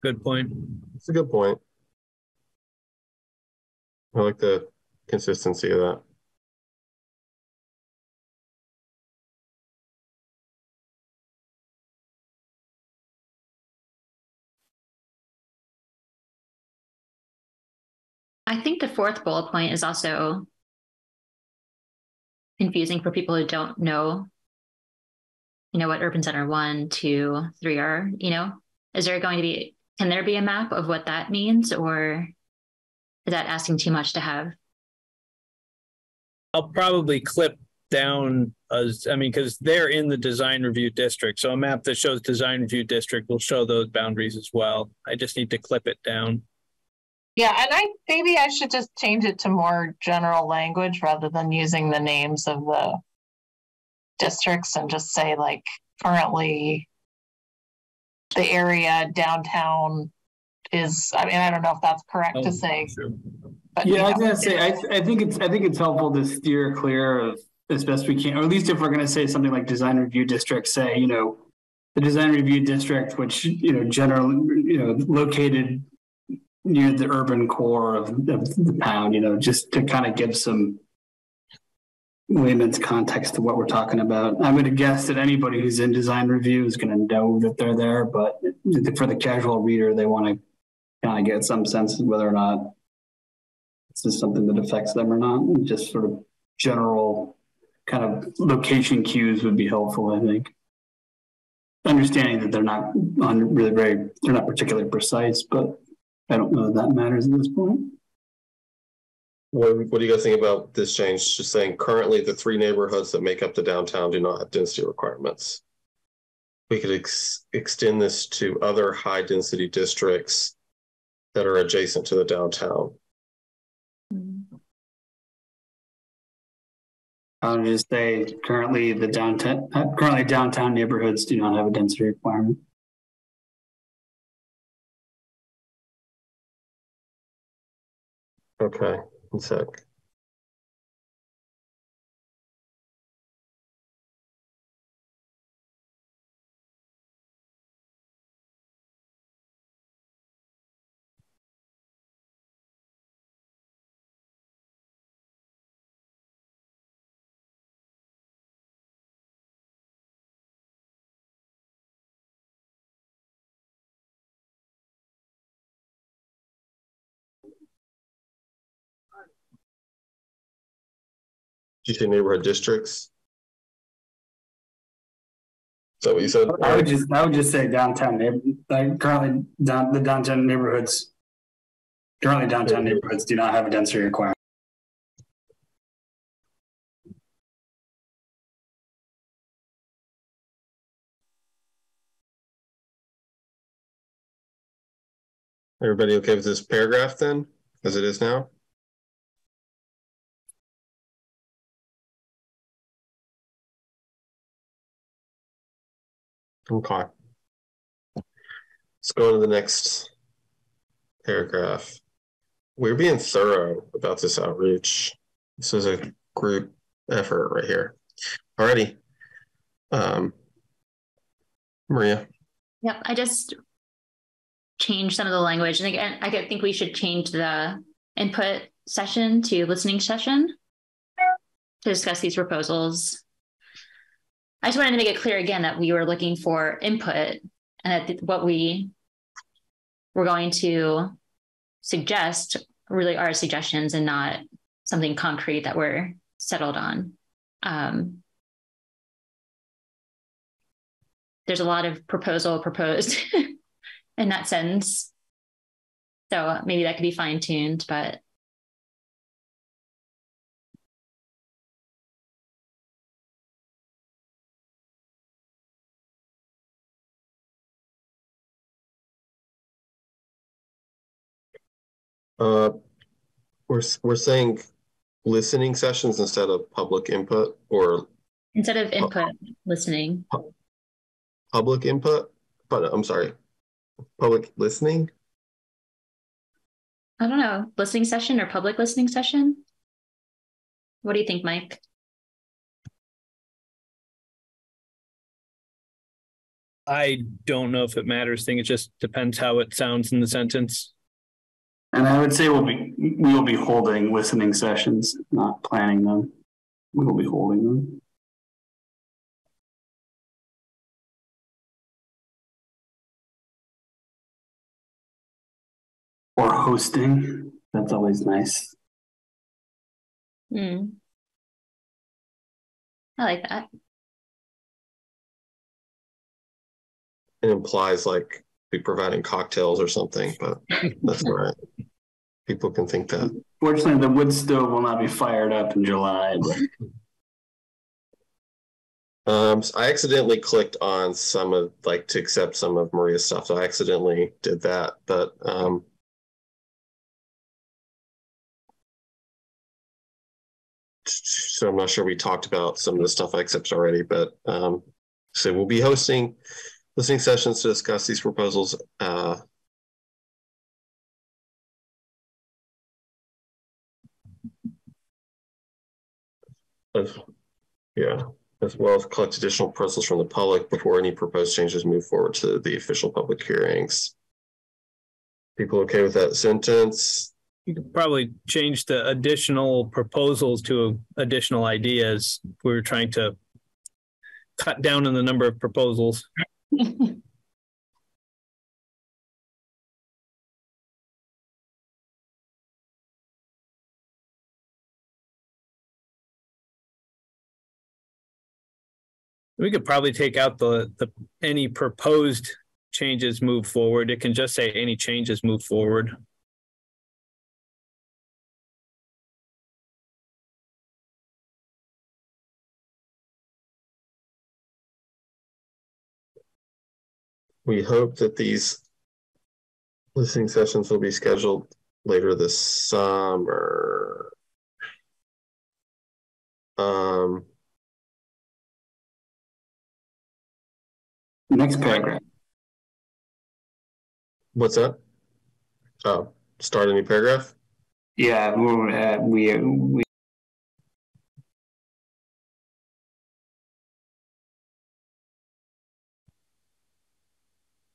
Good point. It's a good point. I like the consistency of that. I think the fourth bullet point is also confusing for people who don't know, you know, what urban center one, two, three are, you know, is there going to be, can there be a map of what that means or is that asking too much to have? I'll probably clip down as I mean, because they're in the design review district. So a map that shows design review district will show those boundaries as well. I just need to clip it down. Yeah, and I maybe I should just change it to more general language rather than using the names of the districts and just say like currently the area downtown is I mean I don't know if that's correct Oh, to say. sure. But Yeah, I was gonna say, I, I think it's, I think it's helpful to steer clear of as best we can, or at least if we're gonna say something like design review district, say, you know, the design review district, which, you know, generally, you know, located near the urban core of, of the town, you know, just to kind of give some layman's context to what we're talking about. I would guess that anybody who's in design review is gonna know that they're there, but for the casual reader, they want to kind of get some sense of whether or not this is something that affects them or not. Just sort of general kind of location cues would be helpful, I think. understanding that they're not on really very, they're not particularly precise, but I don't know that that matters at this point. What, what do you guys think about this change? Just saying currently the three neighborhoods that make up the downtown do not have density requirements. We could ex extend this to other high density districts that are adjacent to the downtown. I would just say currently the downtown, currently downtown neighborhoods do not have a density requirement. Okay, one sec. Neighborhood districts? Is that what you said? I would just, I would just say downtown neighbor, like currently down, the downtown neighborhoods. Currently downtown neighborhoods do not have a density requirement. Everybody okay with this paragraph then, as it is now? Okay. Let's go on to the next paragraph. We're being thorough about this outreach. This is a group effort right here. Alrighty. Um, Maria. Yep, I just changed some of the language. And again, I think we should change the input session to listening session to discuss these proposals. I just wanted to make it clear again that we were looking for input and that what we were going to suggest really are suggestions and not something concrete that we're settled on. Um, there's a lot of proposal proposed in that sense. So maybe that could be fine tuned, but Uh, we're we're saying listening sessions instead of public input or instead of input listening. Public input? But i'm sorry. Public listening? I don't know. Listening session or public listening session? What do you think mike? I don't know if it matters thing. It just depends how it sounds in the sentence and I would say we'll be we will be holding listening sessions, not planning them. We will be holding them. Or hosting. That's always nice. Hmm. I like that. It implies like be providing cocktails or something, but that's all right. People can think that. Fortunately, the wood stove will not be fired up in July. But... Um, so I accidentally clicked on some of like to accept some of Maria's stuff. So I accidentally did that, but um, so I'm not sure we talked about some of the stuff I accepted already, but um, so we'll be hosting listening sessions to discuss these proposals. Uh, as, yeah, as well as collect additional proposals from the public before any proposed changes move forward to the official public hearings. People okay with that sentence? You could probably change the additional proposals to additional ideas. We were trying to cut down on the number of proposals. We could probably take out the, the, any proposed changes move forward. It can just say any changes move forward. We hope that these listening sessions will be scheduled later this summer. Um, Next paragraph. what's that? Oh, start a new paragraph? Yeah, we're, uh, we we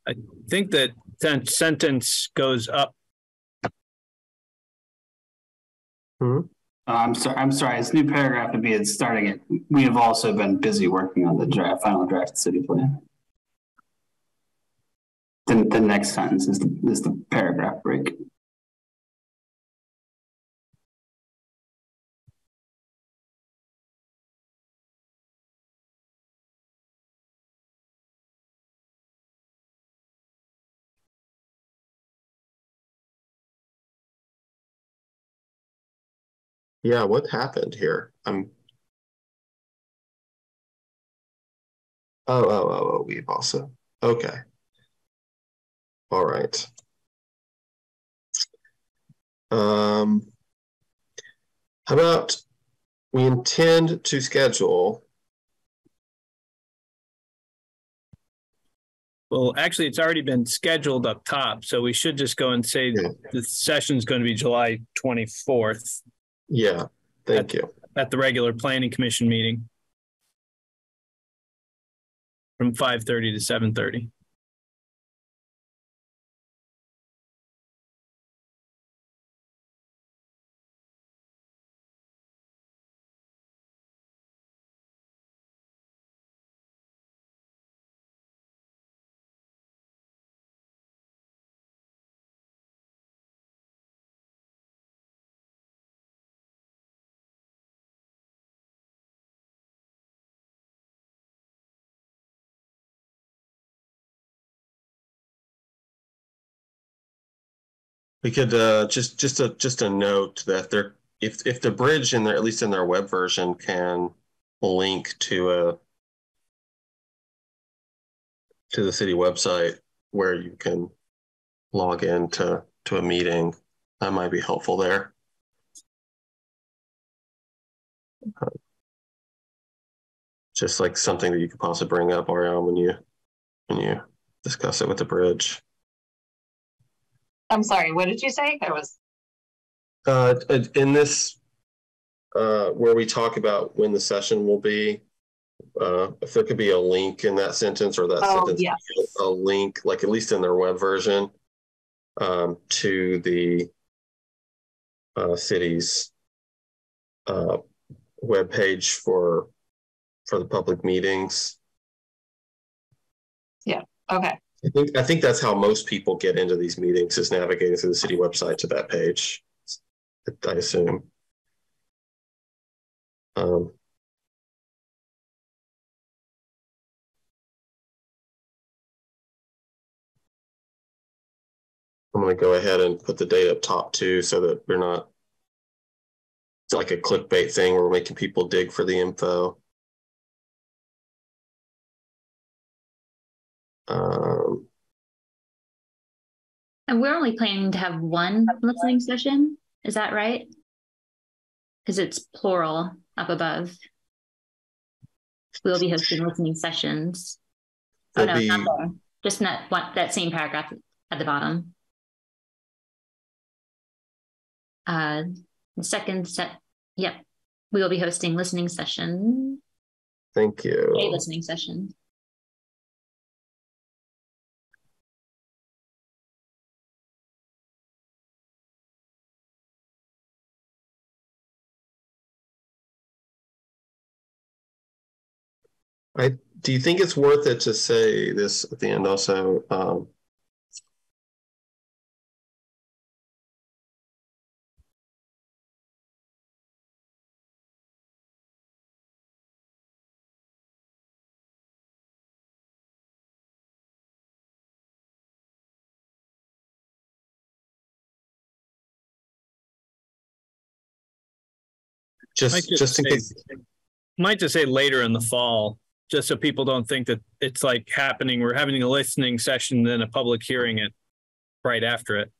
I think that that sentence goes up. Uh, I'm sorry. I'm sorry. It's new paragraph to be it's starting it. We have also been busy working on the draft, final draft city plan. The, the next sentence is the is the paragraph break. Yeah, what happened here? I'm. Oh, oh, oh, oh, we've also, okay. All right. Um, how about we intend to schedule, Well, actually, it's already been scheduled up top, so we should just go and say Yeah. the session's going to be July 24th yeah, thank you. at the regular planning commission meeting from 5:30 to 7:30. We could, uh, just, just a, just a note that there, if, if the bridge in their, at least in their web version can link to a to the city website where you can log in to, to a meeting, that might be helpful there. Just like something that you could possibly bring up, Ariane, when you, when you discuss it with the bridge. I'm sorry, what did you say? There was, Uh, in this, uh, where we talk about when the session will be, uh, if there could be a link in that sentence or that oh, sentence, yes. a link, like at least in their web version, um, to the uh, city's uh, webpage for for the public meetings. Yeah. Okay, I think I think that's how most people get into these meetings is navigating through the city website to that page. I assume. Um, I'm going to go ahead and put the date up top too, so that we're not. It's like a clickbait thing where we're making people dig for the info. Um, And we're only planning to have one listening session. Is that right? Because it's plural up above. We'll be hosting listening sessions. Oh no, there'll be- not there. Just in that one, that same paragraph at the bottom. Uh, the second set, yep. We will be hosting listening session, thank a you. listening session. I do you think it's worth it to say this at the end also? Um, just just in case might just say later in the fall just so people don't think that it's like happening. We're having a listening session, then a public hearing it right after it.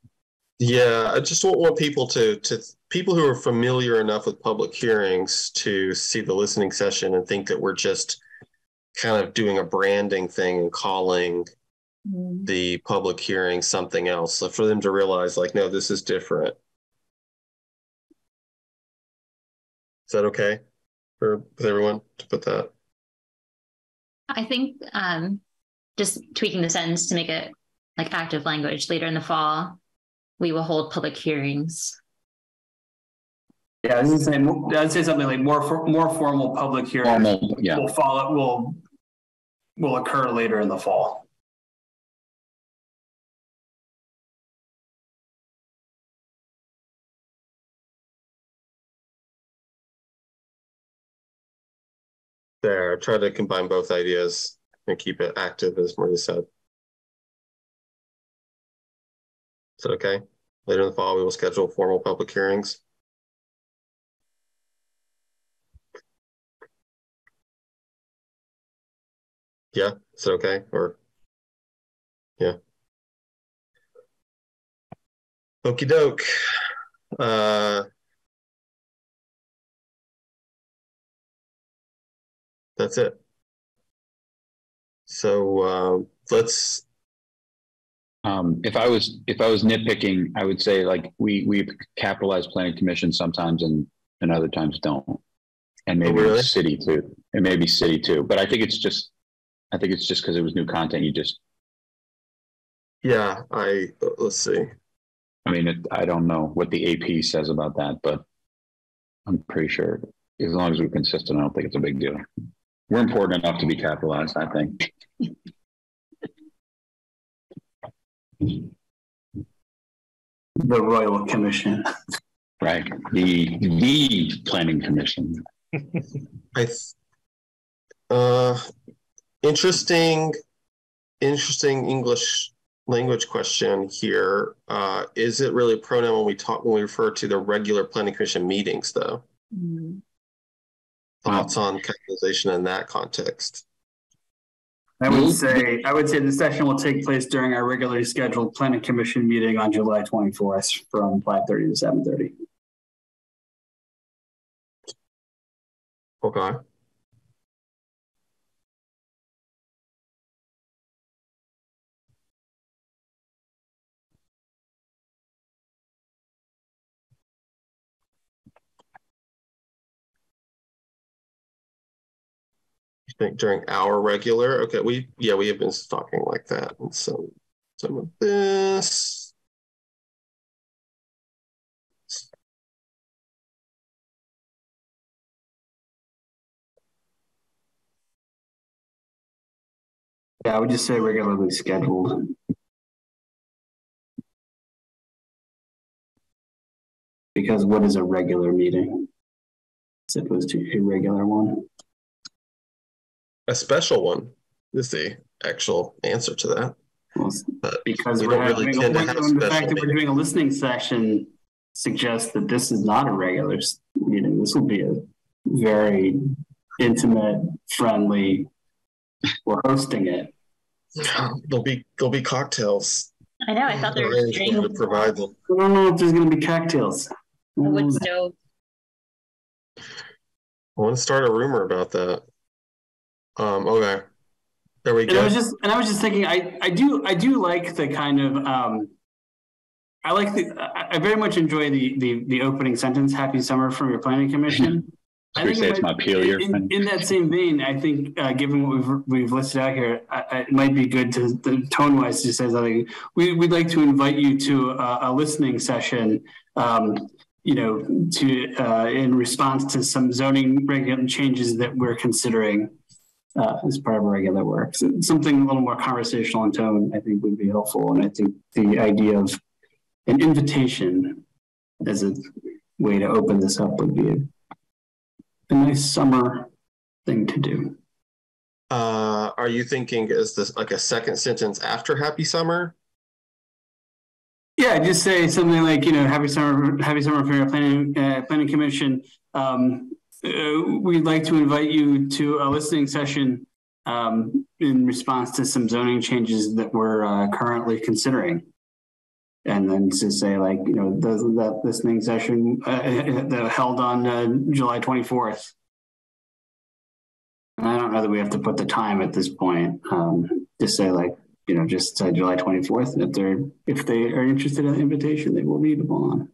Yeah, I just don't want people to to people who are familiar enough with public hearings to see the listening session and think that we're just kind of doing a branding thing and calling mm-hmm. the public hearing something else. So for them to realize, like, no, this is different. Is that okay for with everyone to put that? I think um, just tweaking the sentence to make it like active language later in the fall, we will hold public hearings. Yeah, I was gonna say, I'd say something like more, for- more formal public hearing Formal, yeah. will follow, will, will occur later in the fall. Try to combine both ideas and keep it active, as Maria said. Is that okay? Later in the fall, we will schedule formal public hearings. Yeah, is it okay? Or, yeah. Okey doke. Uh, that's it. So um, let's. Um, if I was if I was nitpicking, I would say like we we capitalize planning commission sometimes and and other times don't, and maybe really? city too, and maybe city too. But I think it's just I think it's just because it was new content. You just Yeah, I let's see. I mean it, I don't know what the AP says about that, but I'm pretty sure as long as we're consistent, I don't think it's a big deal. We're important enough to be capitalized, I think. The Royal Commission. Right. The the planning commission. I th- uh interesting interesting English language question here. Uh is it really a pronoun when we talk when we refer to the regular planning commission meetings though? Thoughts on capitalization in that context? I would say, I would say the session will take place during our regularly scheduled planning commission meeting on July twenty-fourth from five thirty to seven thirty. Okay. Think during our regular, okay, we, yeah, we have been talking like that and so some of this. Yeah, I would just say regularly scheduled. Because what is a regular meeting? As opposed to a regular one. A special one is the actual answer to that. Well, uh, Because we we're don't really having, tend to have the fact special that we're doing a listening session suggests that this is not a regular meeting. This will be a very intimate, friendly. We're hosting it. There'll be there'll be cocktails. I know. I thought there was arranged drinks. to provide them. I don't know if there's going to be cocktails. A wood stove. I mm. want to start a rumor about that. Um, okay. There we And I go. was just and I was just thinking I I do I do like the kind of um I like the I, I very much enjoy the the the opening sentence happy summer from your planning commission. I We think say it's might- Montpelier. In, in that same vein, I think uh, given what we've we've listed out here, I, I, it might be good to the tone wise to say something. We we'd like to invite you to a, a listening session. Um, you know, to uh, in response to some zoning regulation changes that we're considering uh, as part of our regular work. So something a little more conversational in tone, I think, would be helpful. And I think the idea of an invitation as a way to open this up would be a, a nice summer thing to do. Uh, are you thinking is this like a second sentence after happy summer? Yeah, just say something like, you know, happy summer, happy summer for your planning, uh, planning commission. um, uh, we'd like to invite you to a listening session um, in response to some zoning changes that we're uh, currently considering. And then to say like, you know, the, that listening session uh, that held on uh, July 24th. And I don't know that we have to put the time at this point. Um, just say like, you know, just uh, July 24th. And if they're, if they are interested in the invitation, they will read them on.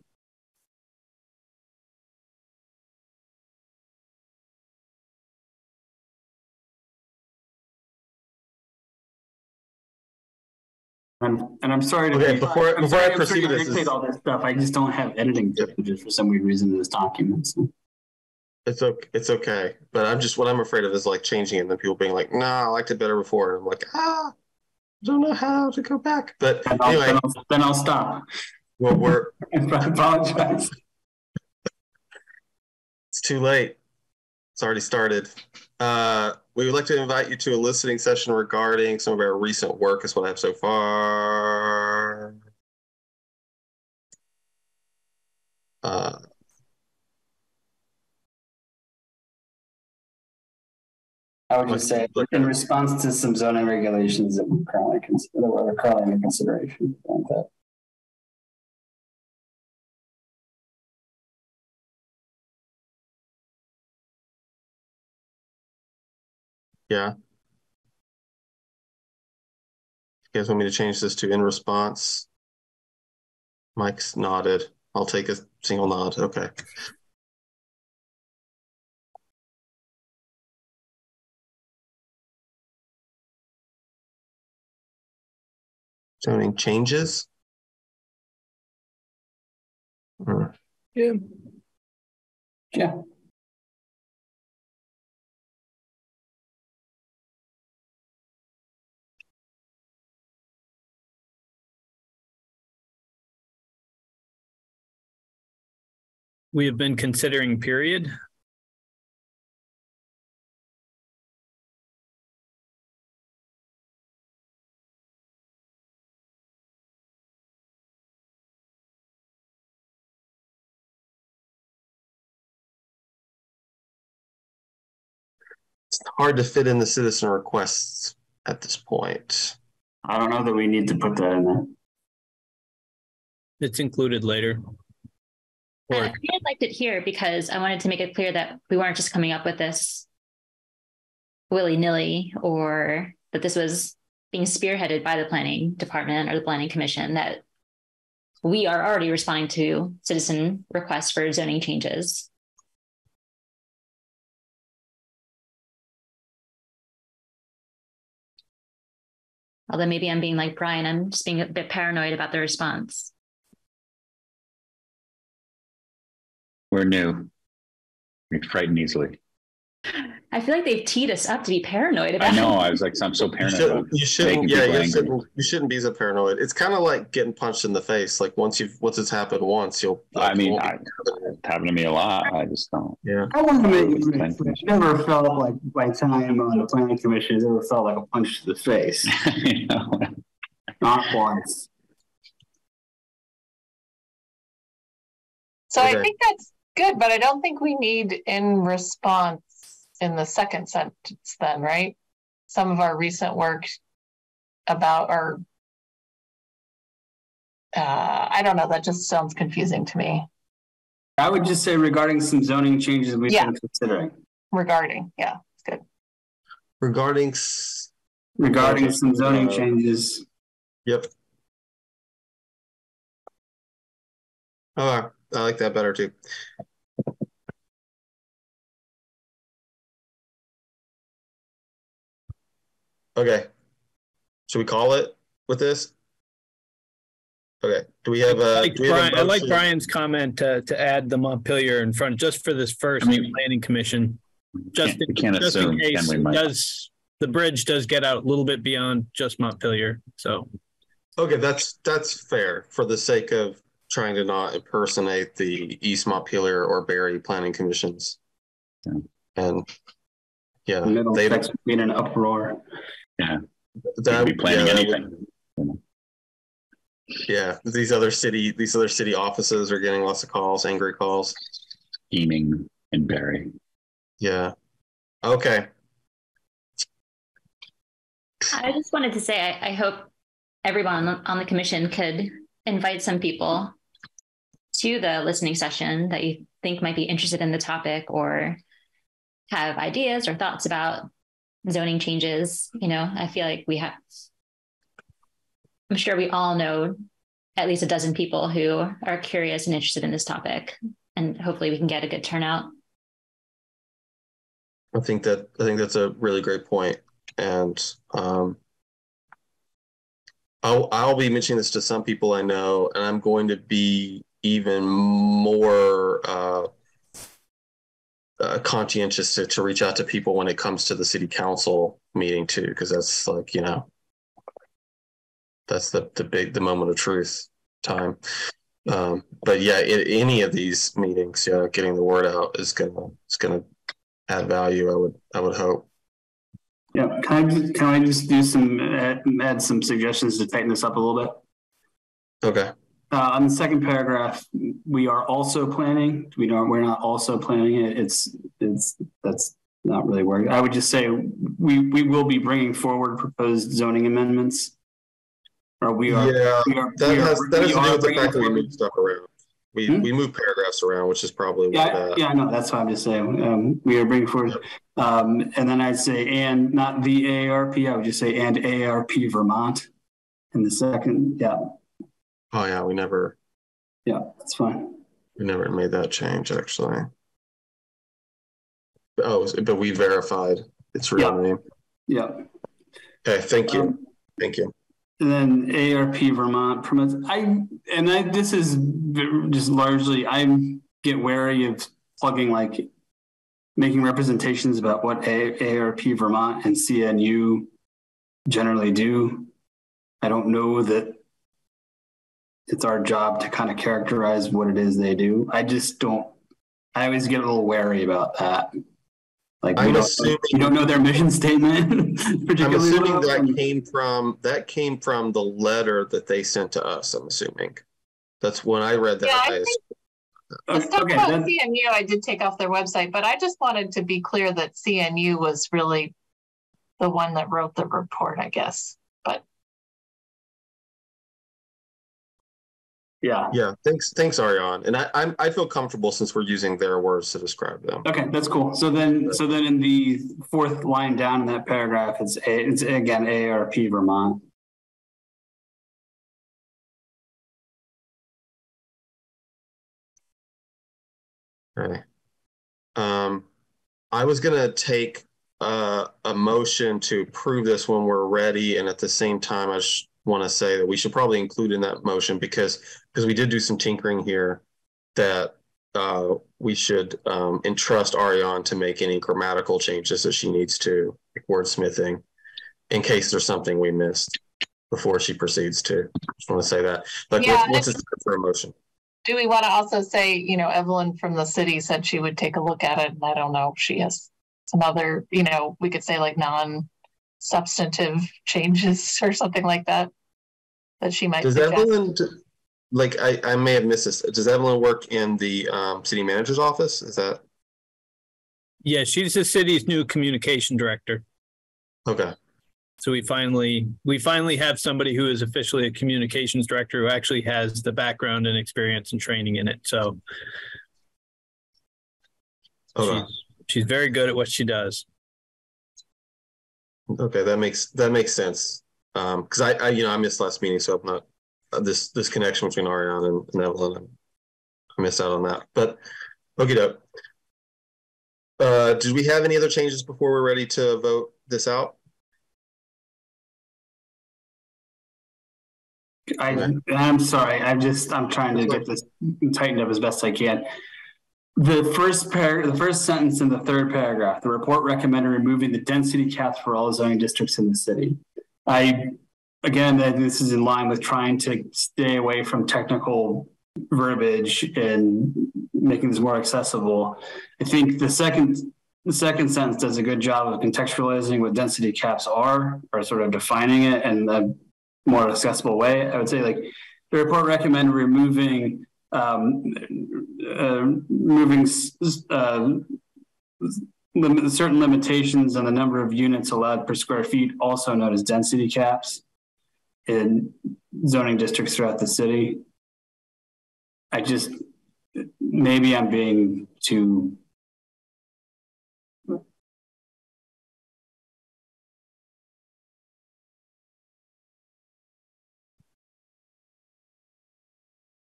I'm, and I'm sorry to Okay, be, before- I'm before I sorry, I'm proceed to with this- dictate all this stuff. I just don't have editing privileges for some weird reason in this document. So. It's okay. It's okay. But I'm just what I'm afraid of is like changing it and then people being like, "No, I liked it better before." And I'm like, ah, I don't know how to go back. But Then I'll, anyway, then, I'll, then I'll stop. well, we're I apologize. it's too late. It's already started. Uh, we would like to invite you to a listening session regarding some of our recent work. Is what I have so far. Uh, I would just say, in response to some zoning regulations that we're currently consider, that are currently under consideration. Yeah. You guys want me to change this to in response? Mike's nodded. I'll take a single nod. Okay. Zoning changes? Hmm. Yeah. Yeah. We have been considering period. It's hard to fit in the citizen requests at this point. I don't know that we need to put that in there. It's included later. And I liked it here because I wanted to make it clear that we weren't just coming up with this willy nilly or that this was being spearheaded by the planning department or the planning commission, that we are already responding to citizen requests for zoning changes. Although maybe I'm being like Brian, I'm just being a bit paranoid about the response. We're new. We get frightened easily. I feel like they've teed us up to be paranoid about. I know. I was like, I'm so You paranoid. shouldn't, you shouldn't, making yeah, people you shouldn't, you shouldn't be so paranoid. It's kind of like getting punched in the face. Like once you've, once it's happened once, you'll. I mean, won't I, it's happened to me a lot. I just don't. yeah. I want to make Thank you. I never felt like my time on the planning commission has ever felt like a punch to the face. you know? Not once. So I think that's good, but I don't think we need in response in the second sentence then, right? Some of our recent work about our uh, I don't know, that just sounds confusing to me I would just say regarding some zoning changes we've Yeah. been considering. regarding, yeah, it's good. Regarding, s- Regarding some zoning Uh, changes. yep. Oh, I like that better too. Okay. Should we call it with this? Okay, do we have I a? like do we have Brian- I like? Brian's comment to, to add the Montpelier in front just for this first I mean- planning commission. Just, Can't- we can't just in case can we, does, the bridge does get out a little bit beyond just Montpelier. So Okay, that's, that's fair for the sake of trying to not impersonate the East Montpelier or Barre planning commissions. Yeah. And, yeah, The middle they, section being an uproar. Yeah, that, could be planning yeah, that would- anything. Yeah, these other city, these other city offices are getting lots of calls, angry calls. Scheming. in Barre. Yeah. Okay. I just wanted to say I, I hope everyone on the, on the commission could invite some people to the listening session that you think might be interested in the topic or have ideas or thoughts about zoning changes. You know, I feel like we have, I'm sure we all know at least a dozen people who are curious and interested in this topic. And hopefully we can get a good turnout. I think that I think that's a really great point, and um, I'll I'll be mentioning this to some people I know, and I'm going to be even more uh, uh, conscientious to, to reach out to people when it comes to the city council meeting too, because that's like you know that's the the big the moment of truth time. Um, but yeah, any of these meetings, yeah, getting the word out is gonna is gonna add value. I would I would hope. Yeah, can I can I just do some add, add some suggestions to tighten this up a little bit? Okay. Uh, on the second paragraph, we are also planning. We don't. We're not also planning it. It's it's that's not really working. I would just say we we will be bringing forward proposed zoning amendments. Or we are. Yeah, we are, that we has are, that has to do with the fact that we move stuff around. We Hmm? we move paragraphs around, which is probably Yeah, that. yeah, I know. That's what I'm just saying. Um, we are bringing forward, um, and then I'd say, and not the AARP. I would just say, and ARP Vermont. In the second, yeah, Oh yeah, we never yeah, that's fine. we never made that change actually. Oh, but we verified its real Yeah. name. Yeah. Okay, thank you, Um, thank you. And then ARP Vermont promotes. I and I this is just largely I get wary of plugging like making representations about what A, ARP Vermont and CNU generally do. I don't know that it's our job to kind of characterize what it is they do. I just don't. I always get a little wary about that. Like we I'm don't, assuming- we don't know their mission statement I'm assuming well, that came from that came from the letter that they sent to us. I'm assuming. That's when I read that. Yeah, I I think- The Okay, stuff okay, about then- CNU, I did take off their website, but I just wanted to be clear that CNU was really the one that wrote the report, I guess. Yeah. Yeah, thanks, thanks, Ariane. And I, I'm, I feel comfortable since we're using their words to describe them. Okay, that's cool. So then, so then in the fourth line down in that paragraph, it's a, it's again ARP Vermont. Okay. Um, I was gonna take uh, a motion to approve this when we're ready, and at the same time, I just want to say that we should probably include in that motion because because we did do some tinkering here that uh, we should um, entrust Ariane to make any grammatical changes that she needs to, like wordsmithing, in case there's something we missed before she proceeds to. Just want to say that. Like, Yeah, what's, what's this for a motion? do we want to also say, you know, Evelyn from the city said she would take a look at it, and I don't know if she has some other, you know, we could say like non-substantive changes or something like that that she might Does suggest. Evelyn, like, I, I may have missed this. Does Evelyn work in the um, city manager's office? Is that Yeah, she's the city's new communication director. okay? So we finally we finally have somebody who is officially a communications director who actually has the background and experience and training in it. So Okay, she's, she's very good at what she does. Okay, that makes that makes sense. Um, because I, I, you know, I missed last meeting, so I'm not uh, this this connection between Ariane and, and Evelyn. I missed out on that, but okay, doke. Uh, did we have any other changes before we're ready to vote this out? I, I'm sorry. I'm just, I'm trying to get this tightened up as best I can. The first par, the first sentence in the third paragraph, the report recommended removing the density caps for all zoning districts in the city. I, again, this is in line with trying to stay away from technical verbiage and making this more accessible. I think the second, the second sentence does a good job of contextualizing what density caps are, or sort of defining it in a more accessible way. I would say like the report recommended removing um, uh, moving uh, lim- certain limitations on the number of units allowed per square feet, also known as density caps, in zoning districts throughout the city. I just maybe I'm being too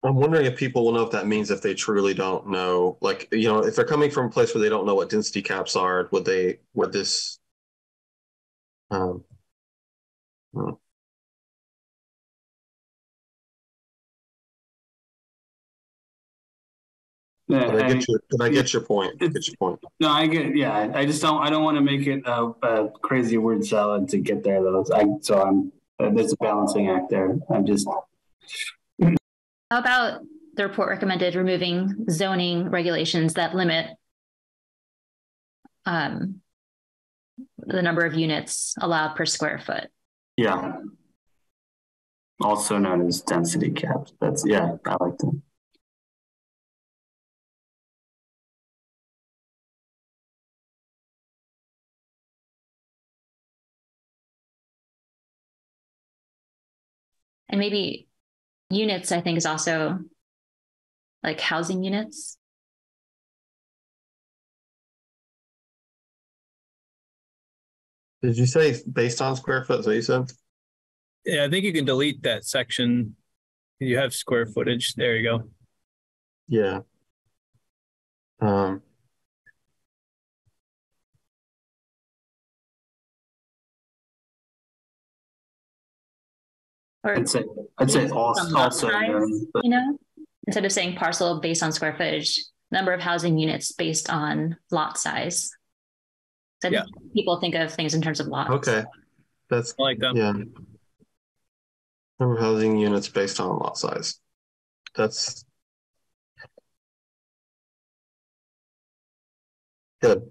I'm wondering if people will know if that means if they truly don't know, like, you know, if they're coming from a place where they don't know what density caps are, would they, would this? Um, hmm. Yeah, I I- get your, I get your point? Get your point. No, I get. Yeah, I- just don't. I don't want to make it a, a crazy word salad to get there. Though, I, so I'm. There's a balancing act there. I'm just. How about the report recommended removing zoning regulations that limit um, the number of units allowed per square foot? Yeah. Also known as density caps. That's yeah. I like that. And maybe units, I think, is also like housing units. Did you say based on square foot? Is that what you said? Yeah, I think you can delete that section. You have square footage. There you go. Yeah. Um, Or I'd say. I'd say also. also size, known, but you know, instead of saying parcel based on square footage, number of housing units based on lot size. So Yeah. people think of things in terms of lots. okay. That's, I like that. yeah. Number of housing units based on lot size. That's good.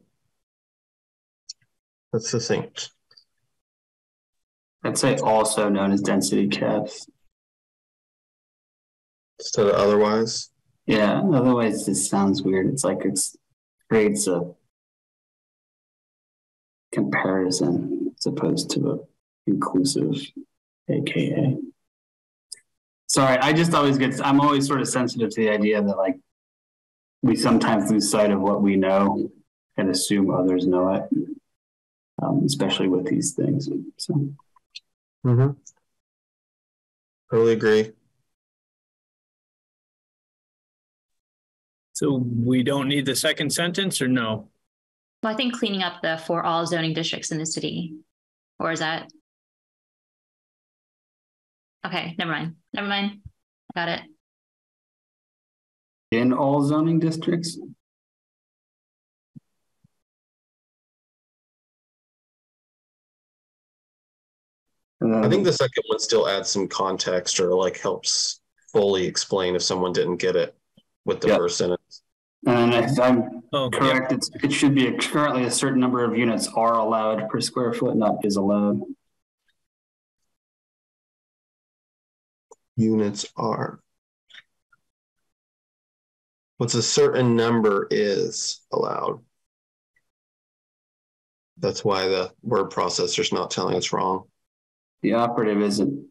That's succinct. I'd say also known as density caps. Instead of otherwise. Yeah. Otherwise, this sounds weird. It's like it's creates a comparison as opposed to a inclusive, aka. Sorry, I just always get. I'm always sort of sensitive to the idea that like we sometimes lose sight of what we know and assume others know it, um, especially with these things. So. Mm-hmm. Totally agree. So we don't need the second sentence or no? Well, I think cleaning up the for all zoning districts in the city, or is that? Okay, never mind. Never mind. I got it. in all zoning districts? Um, I think the second one still adds some context or like helps fully explain if someone didn't get it with the Yeah. first sentence. And if I'm Oh, yeah. correct, it's, it should be a- currently a certain number of units are allowed per square foot, not is allowed. Units are. What's a certain number is allowed. That's why the word processor's not telling us wrong. The operative isn't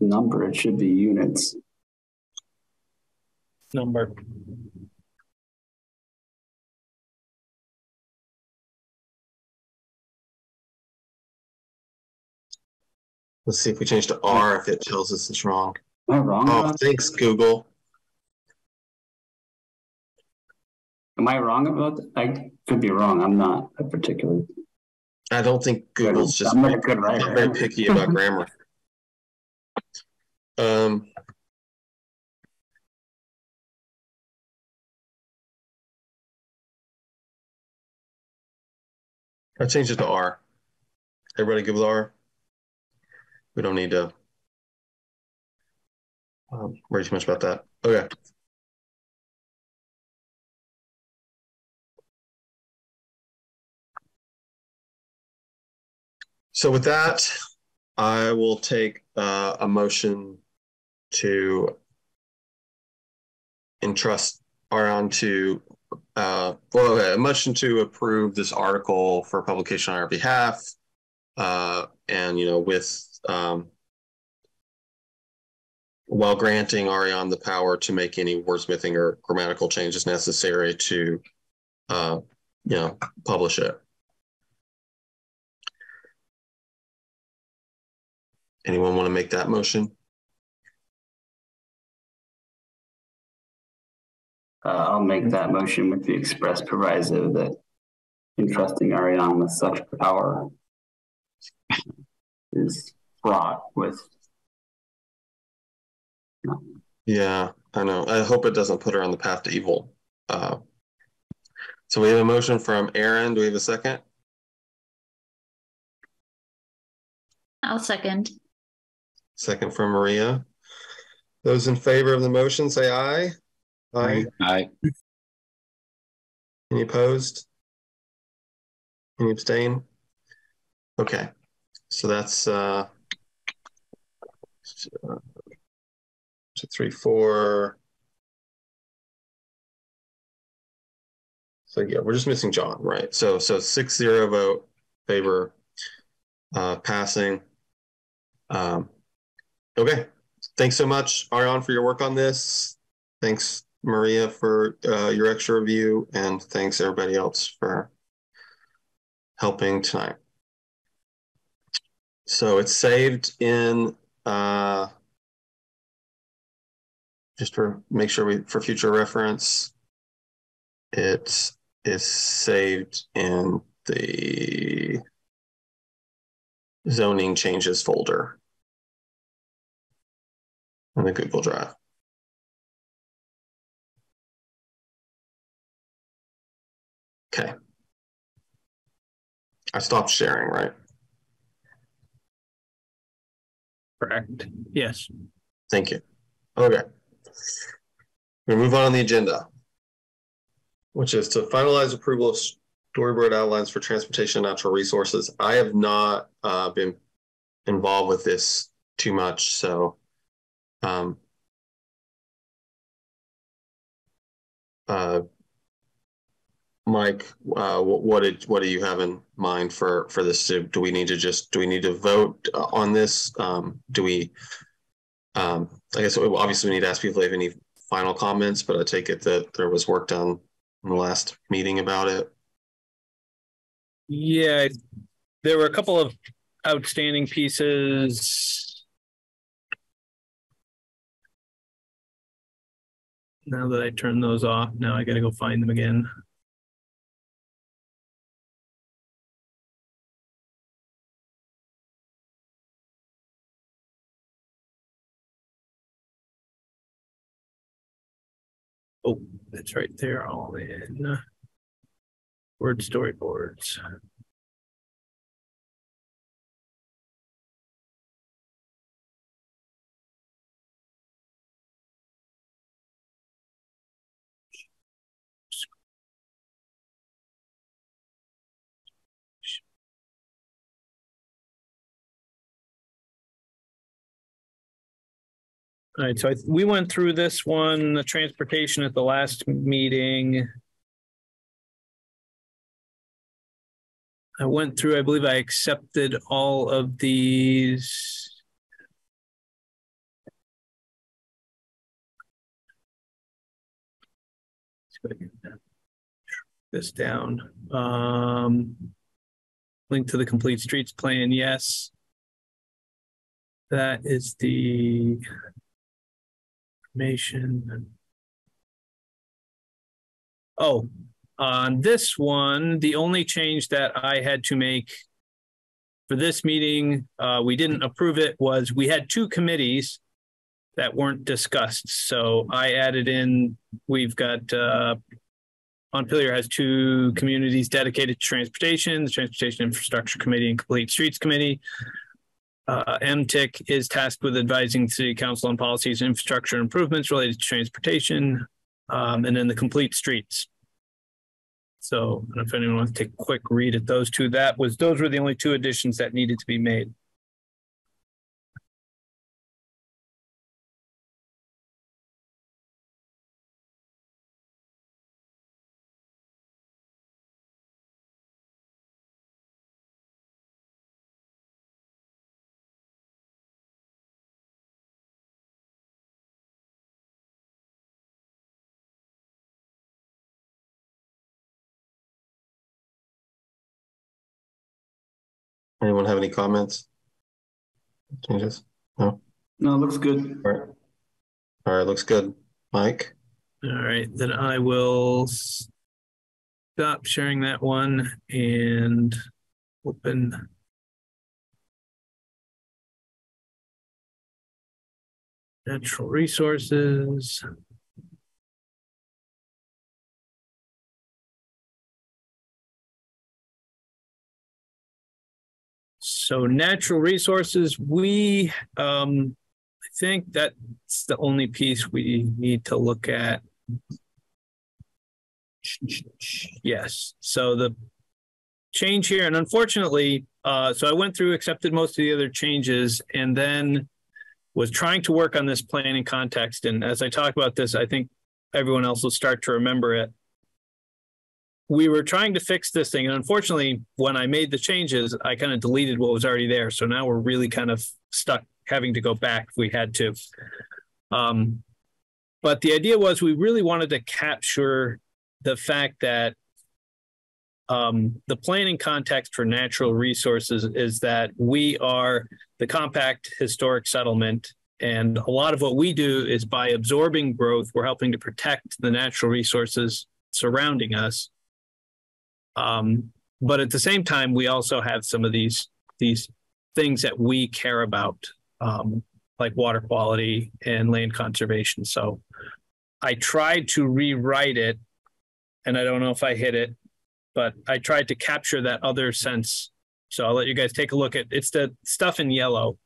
number, it should be units. Number. Let's see if we change to R if it tells us it's wrong. Am I wrong? Oh, thanks, Google. Am I wrong about that? I could be wrong. I'm not a particular. I don't think Google's just I'm not good not very picky about grammar. Um, I changed it to R. Everybody good with R? We don't need to um, worry too much about that. Okay. So with that, I will take uh, a motion to entrust Ariane to, uh, well, okay, a motion to approve this article for publication on our behalf. Uh, and, you know, with, um, while granting Ariane the power to make any wordsmithing or grammatical changes necessary to, uh, you know, publish it. Anyone want to make that motion? Uh, I'll make that motion with the express proviso that entrusting Ariane with such power is fraught with. Yeah, I know. I hope it doesn't put her on the path to evil. Uh, so we have a motion from Aaron. Do we have a second? I'll second. Second from Maria. Those in favor of the motion say aye. Aye. Aye. Any opposed? Any abstain? Okay, so that's uh, two, three, four. So yeah, we're just missing John, right? So so six zero vote favor uh, passing. Um, okay, thanks so much, Ariane, for your work on this. Thanks, Maria, for uh, your extra review, and thanks everybody else for helping tonight. So it's saved in uh, just to make sure we for future reference. It is saved in the zoning changes folder in the Google Drive. Okay. I stopped sharing, right? Correct. Yes. Thank you. Okay. We move on, on the agenda, which is to finalize approval of storyboard outlines for transportation and natural resources. I have not uh, been involved with this too much, so um, uh, Mike, uh, what, did what do you have in mind for for this? Do, do we need to just do we need to vote uh, on this? Um, do we? Um, I guess obviously we need to ask people if they have any final comments, but I take it that there was work done in the last meeting about it. Yeah, there were a couple of outstanding pieces. Now that I turned those off, now I got to go find them again. Oh, that's right there, all in word storyboards. All right, so I, we went through this one, the transportation at the last meeting. I went through, I believe I accepted all of these. This down. Um, link to the complete streets plan, yes. That is the information. Oh, on this one, the only change that I had to make for this meeting, uh, we didn't approve it, was we had two committees that weren't discussed. So I added in, we've got uh, Montpelier has two communities dedicated to transportation, the Transportation Infrastructure Committee and Complete Streets Committee. Uh, MTIC is tasked with advising City Council on policies and infrastructure improvements related to transportation, um, and then the complete streets. So, if anyone wants to take a quick read at those two. That was those were the only two additions that needed to be made. Anyone have any comments? Changes? No? No, it looks good. All right. All right, looks good. Mike? All right, then I will stop sharing that one and open. Natural resources. So natural resources, we, um, I think that's the only piece we need to look at. Yes. So the change here, and unfortunately, uh, so I went through, accepted most of the other changes, and then was trying to work on this planning context. And as I talk about this, I think everyone else will start to remember it. We were trying to fix this thing. And unfortunately, when I made the changes, I kind of deleted what was already there. So now we're really kind of stuck having to go back if we had to. Um, but the idea was we really wanted to capture the fact that um, the planning context for natural resources is that we are the compact historic settlement. And a lot of what we do is by absorbing growth, we're helping to protect the natural resources surrounding us. Um, but at the same time, we also have some of these these things that we care about, um, like water quality and land conservation. So I tried to rewrite it, and I don't know if I hit it, but I tried to capture that other sense. So I'll let you guys take a look at it's the stuff in yellow.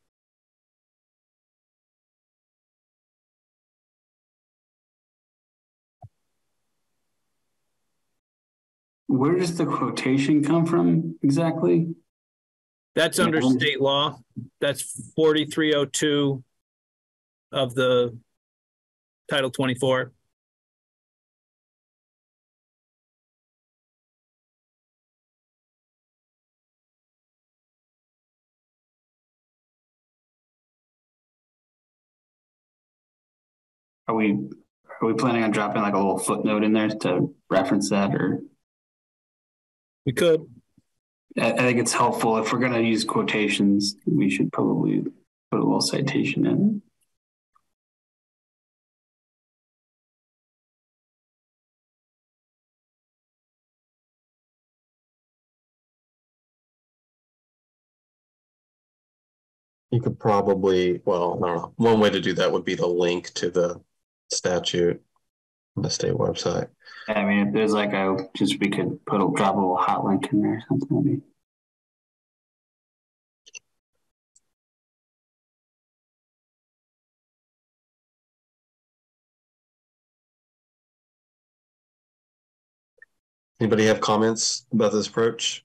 Where does the quotation come from exactly? That's under state law. That's 4302 of the Title 24. Are we are we planning on dropping like a little footnote in there to reference that or We could. I, I think it's helpful if we're gonna use quotations, we should probably put a little citation in. You could probably, well, I don't know. One way to do that would be to link to the statute on the state website. I mean, if there's like a just we could put a drop a little hot link in there or something maybe. Anybody have comments about this approach?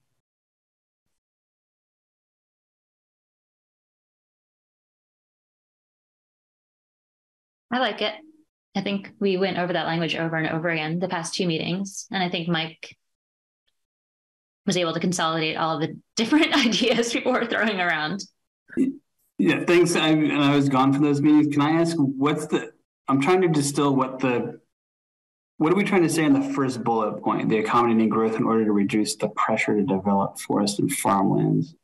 I like it. I think we went over that language over and over again the past two meetings. And I think Mike was able to consolidate all the different ideas people were throwing around. Yeah, thanks. I, and I was gone from those meetings. Can I ask what's the? I'm trying to distill what the. What are we trying to say in the first bullet point? The accommodating growth in order to reduce the pressure to develop forest and farmlands.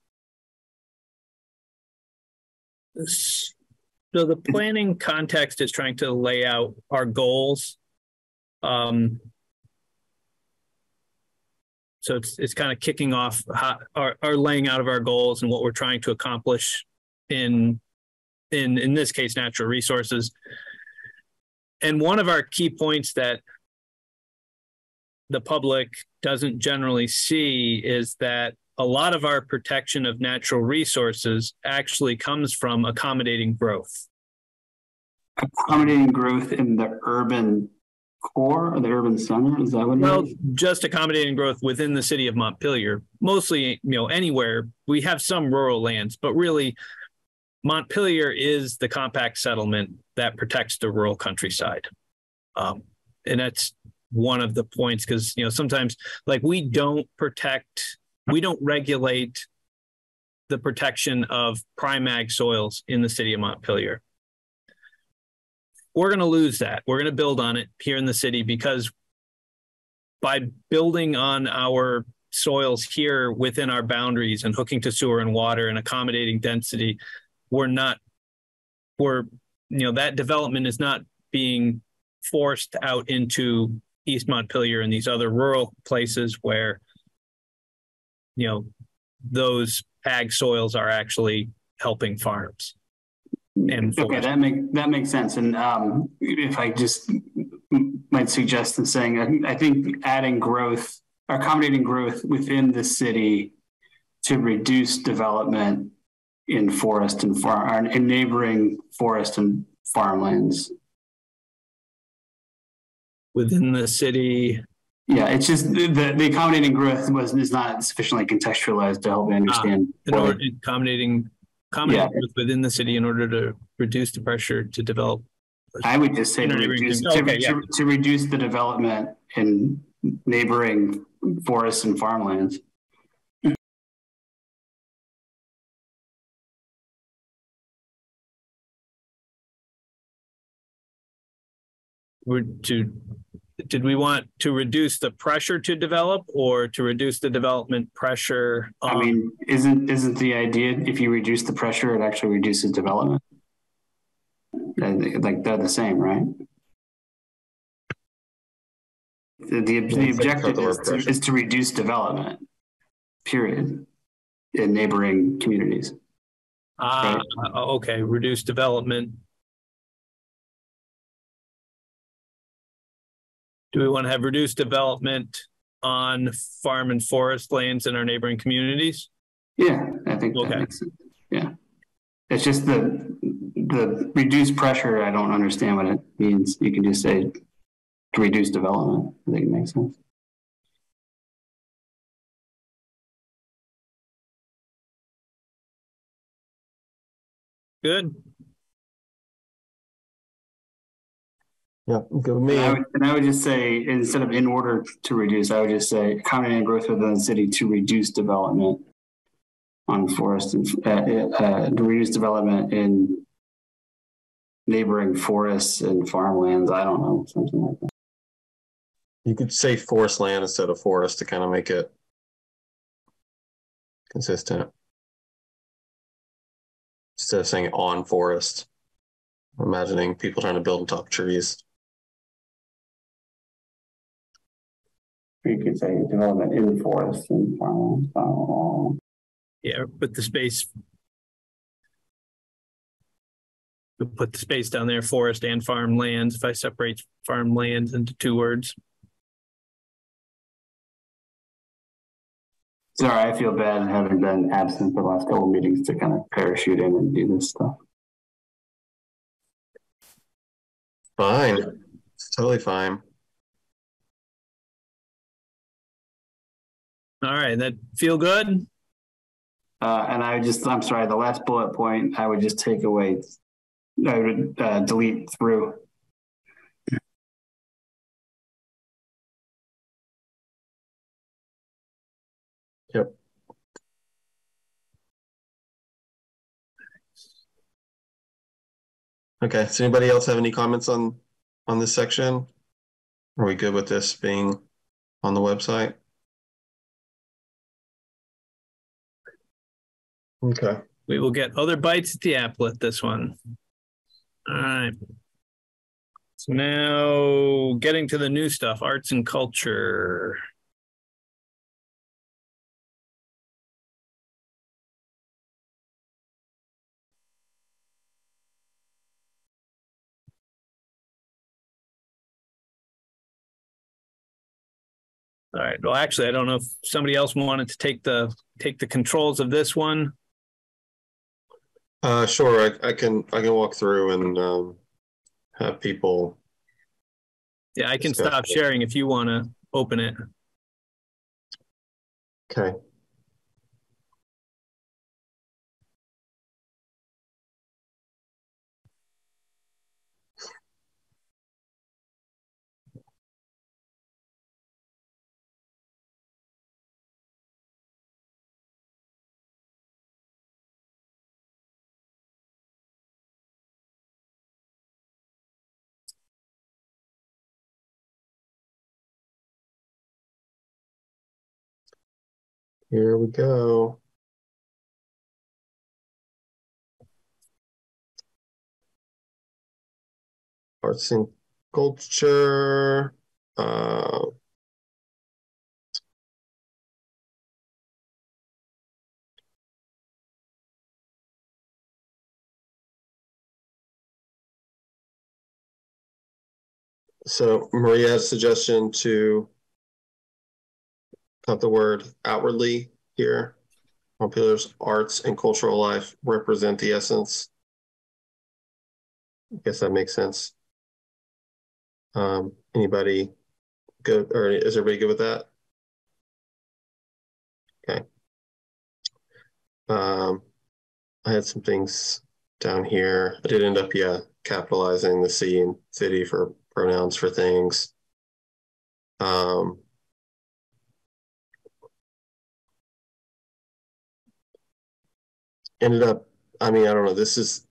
So the planning context is trying to lay out our goals. Um, so it's it's kind of kicking off our, our laying out of our goals and what we're trying to accomplish in in in this case natural resources. And one of our key points that the public doesn't generally see is that a lot of our protection of natural resources actually comes from accommodating growth. Accommodating growth in the urban core or the urban center? Is that what well, just accommodating growth within the city of Montpelier. Mostly, you know, anywhere. We have some rural lands, but really Montpelier is the compact settlement that protects the rural countryside. Um, and that's one of the points because you know sometimes like we don't protect we don't regulate the protection of prime ag soils in the city of Montpelier. We're going to lose that. We're going to build on it here in the city because by building on our soils here within our boundaries and hooking to sewer and water and accommodating density, we're not, we're, you know, that development is not being forced out into East Montpelier and these other rural places where, you know, those ag soils are actually helping farms. And okay, that make that makes sense. And um, if I just might suggest in saying, I, I think adding growth, accommodating growth within the city to reduce development in forest and farm, in neighboring forest and farmlands within the city. Yeah, it's just the, the accommodating growth was is not sufficiently contextualized to help me understand. Uh, in order, accommodating accommodating yeah. within the city in order to reduce the pressure to develop. I would just say to reduce, to, okay, yeah. to, to reduce the development in neighboring forests and farmlands. We're to did we want to reduce the pressure to develop or to reduce the development pressure? I mean, isn't isn't the idea if you reduce the pressure, it actually reduces development? Like they're the same, right? The, the, the objective is to, is to reduce development, period, in neighboring communities. Ah, right? okay. Reduce development Do we want to have reduced development on farm and forest lands in our neighboring communities? Yeah, I think okay. that makes sense. Yeah. It's just the the reduced pressure, I don't understand what it means. You can just say to reduce development. I think it makes sense. Good. Yeah, me. And I, would, and I would just say instead of in order to reduce, I would just say accommodating growth within the city to reduce development on forest and uh, uh, to reduce development in neighboring forests and farmlands. I don't know, something like that. You could say forest land instead of forest to kind of make it consistent. Instead of saying on forest, imagining people trying to build on top of trees. You could say development in forests and farmlands. Yeah, but the space put the space down there, forest and farmlands. If I separate farmlands into two words. Sorry, I feel bad having been absent for the last couple meetings to kind of parachute in and do this stuff. Fine. It's totally fine. All right, that feel good? Uh, and I just, I'm sorry, the last bullet point, I would just take away, I would uh, delete through. Yep. Okay, does anybody else have any comments on, on this section? Are we good with this being on the website? Okay. We will get other bites at the apple at this one. All right. So now getting to the new stuff, arts and culture. All right. Well, actually, I don't know if somebody else wanted to take the take the controls of this one. Uh, sure, I, I can I can walk through and um, have people. Yeah, I can stop it. sharing if you want to open it. Okay. Here we go. Arts and culture. Uh, so Maria has a suggestion to cut the word outwardly here. Montpelier's arts and cultural life represent the essence. I guess that makes sense. Um, anybody good, or is everybody good with that? Okay. Um, I had some things down here. I did end up, yeah, capitalizing the C and city for pronouns for things. Um, ended up, I mean, I don't know, this is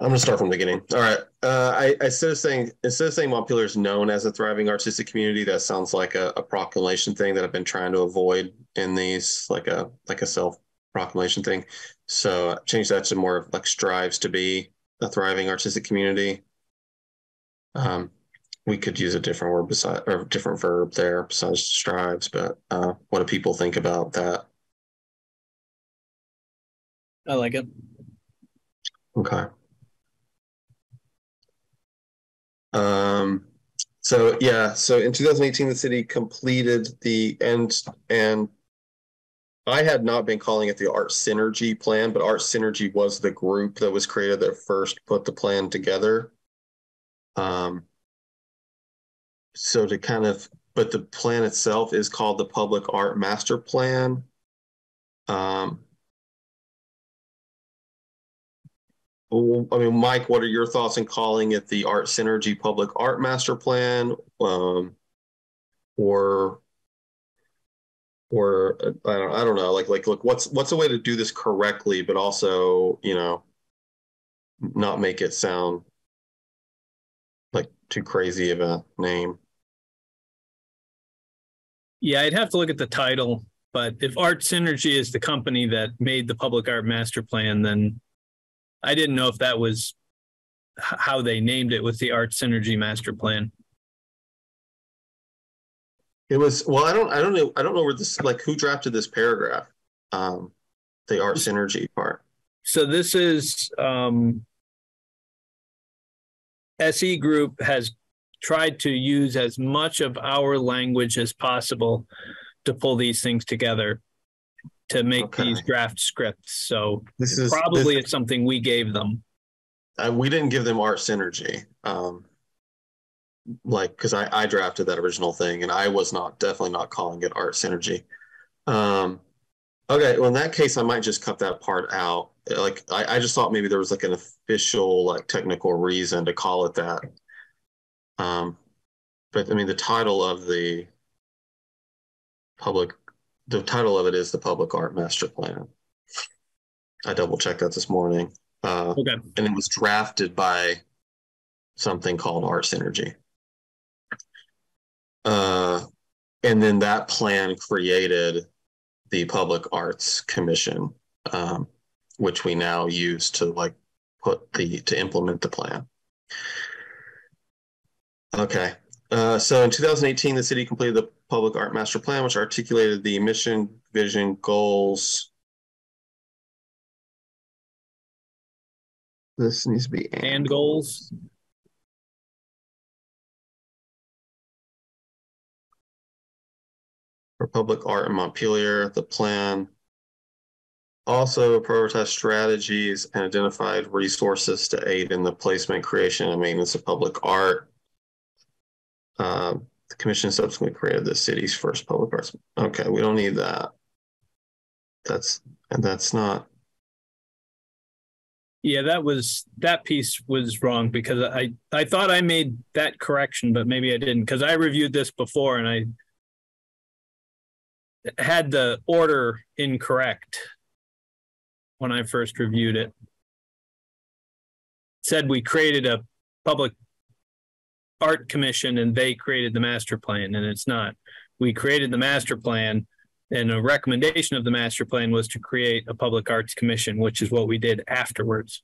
I'm going to start from the beginning. All right. Uh, I, instead of saying instead of saying Montpelier is known as a thriving artistic community, that sounds like a, a, proclamation thing that I've been trying to avoid in these, like a like a self proclamation thing. So change that to more like strives to be a thriving artistic community. Um, we could use a different word beside or different verb there besides strives, but uh, what do people think about that? I like it. Okay. Um, so yeah, so in 2018, the city completed the end, and I had not been calling it the Art Synergy Plan, but Art Synergy was the group that was created that first put the plan together. Um, so to kind of, but the plan itself is called the Public Art Master Plan. Um, I mean, Mike, what are your thoughts in calling it the Art Synergy Public Art Master Plan, um, or, or I don't, I don't know, like, like, look, what's what's a way to do this correctly, but also, you know, not make it sound like too crazy of a name. Yeah, I'd have to look at the title, but if Art Synergy is the company that made the Public Art Master Plan, then I didn't know if that was how they named it with the Art Synergy Master Plan. It was well, I don't I don't know I don't know where this like who drafted this paragraph. Um the art synergy part. So this is um SE Group has tried to use as much of our language as possible to pull these things together to make okay. these draft scripts. So this is probably this, it's something we gave them. Uh, we didn't give them art synergy. Um, like because I, I drafted that original thing and I was not definitely not calling it art synergy. Um, okay, well in that case I might just cut that part out. Like I, I just thought maybe there was like an official like technical reason to call it that. Um, but I mean the title of the public the title of it is the Public Art Master Plan. I double checked that this morning. Uh, okay. And it was drafted by something called Art Synergy. Uh, and then that plan created the Public Arts Commission, um, which we now use to like put the to implement the plan. Okay. Uh, so in 2018, the city completed the Public Art Master Plan, which articulated the mission, vision, goals. This needs to be and, and goals. For public art in Montpelier, the plan also prioritized strategies and identified resources to aid in the placement, creation, and maintenance of public art um, the commission subsequently created the city's first public arts. Okay, we don't need that. That's and that's not. Yeah, that was that piece was wrong because I I thought I made that correction, but maybe I didn't because I reviewed this before and I had the order incorrect when I first reviewed it said we created a public art commission and they created the master plan and it's not we created the master plan and a recommendation of the master plan was to create a public arts commission, which is what we did afterwards.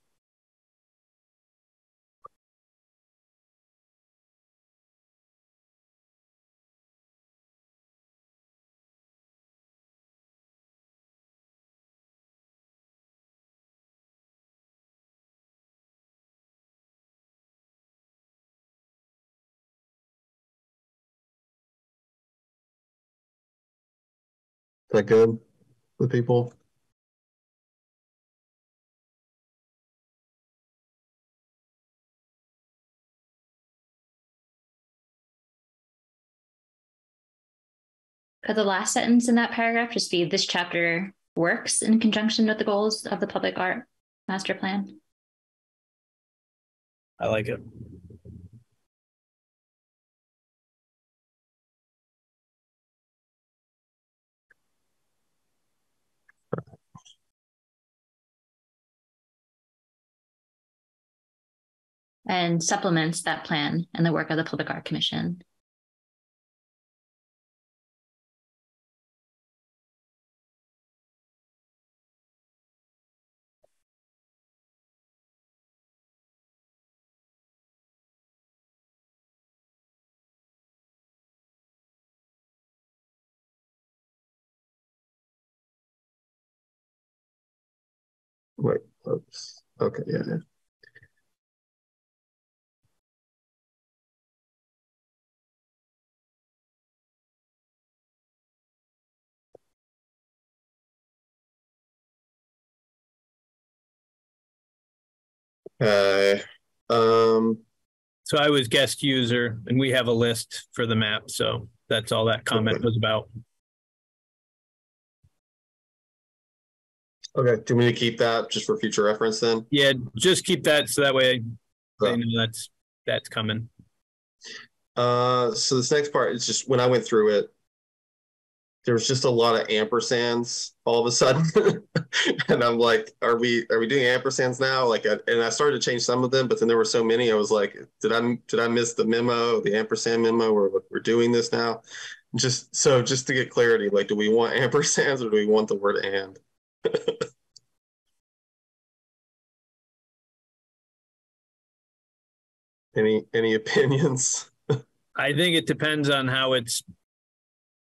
That good with people? Could the last sentence in that paragraph just be this chapter works in conjunction with the goals of the public art master plan? I like it. And supplements that plan and the work of the Public Art Commission. Wait, oops. Okay, yeah, yeah. Okay. Um, So I was guest user and we have a list for the map. So that's all that comment was about. okay, do we need to keep that just for future reference then? Yeah, just keep that so that way they Okay. know that's that's coming. Uh, so this next part is just when I went through it, there was just a lot of ampersands all of a sudden, and I'm like, "Are we are we doing ampersands now?" Like, I, and I started to change some of them, but then there were so many. I was like, "Did I did I miss the memo, the ampersand memo, where we're doing this now?" Just so just to get clarity, like, do we want ampersands or do we want the word "and"? any any opinions? I think it depends on how it's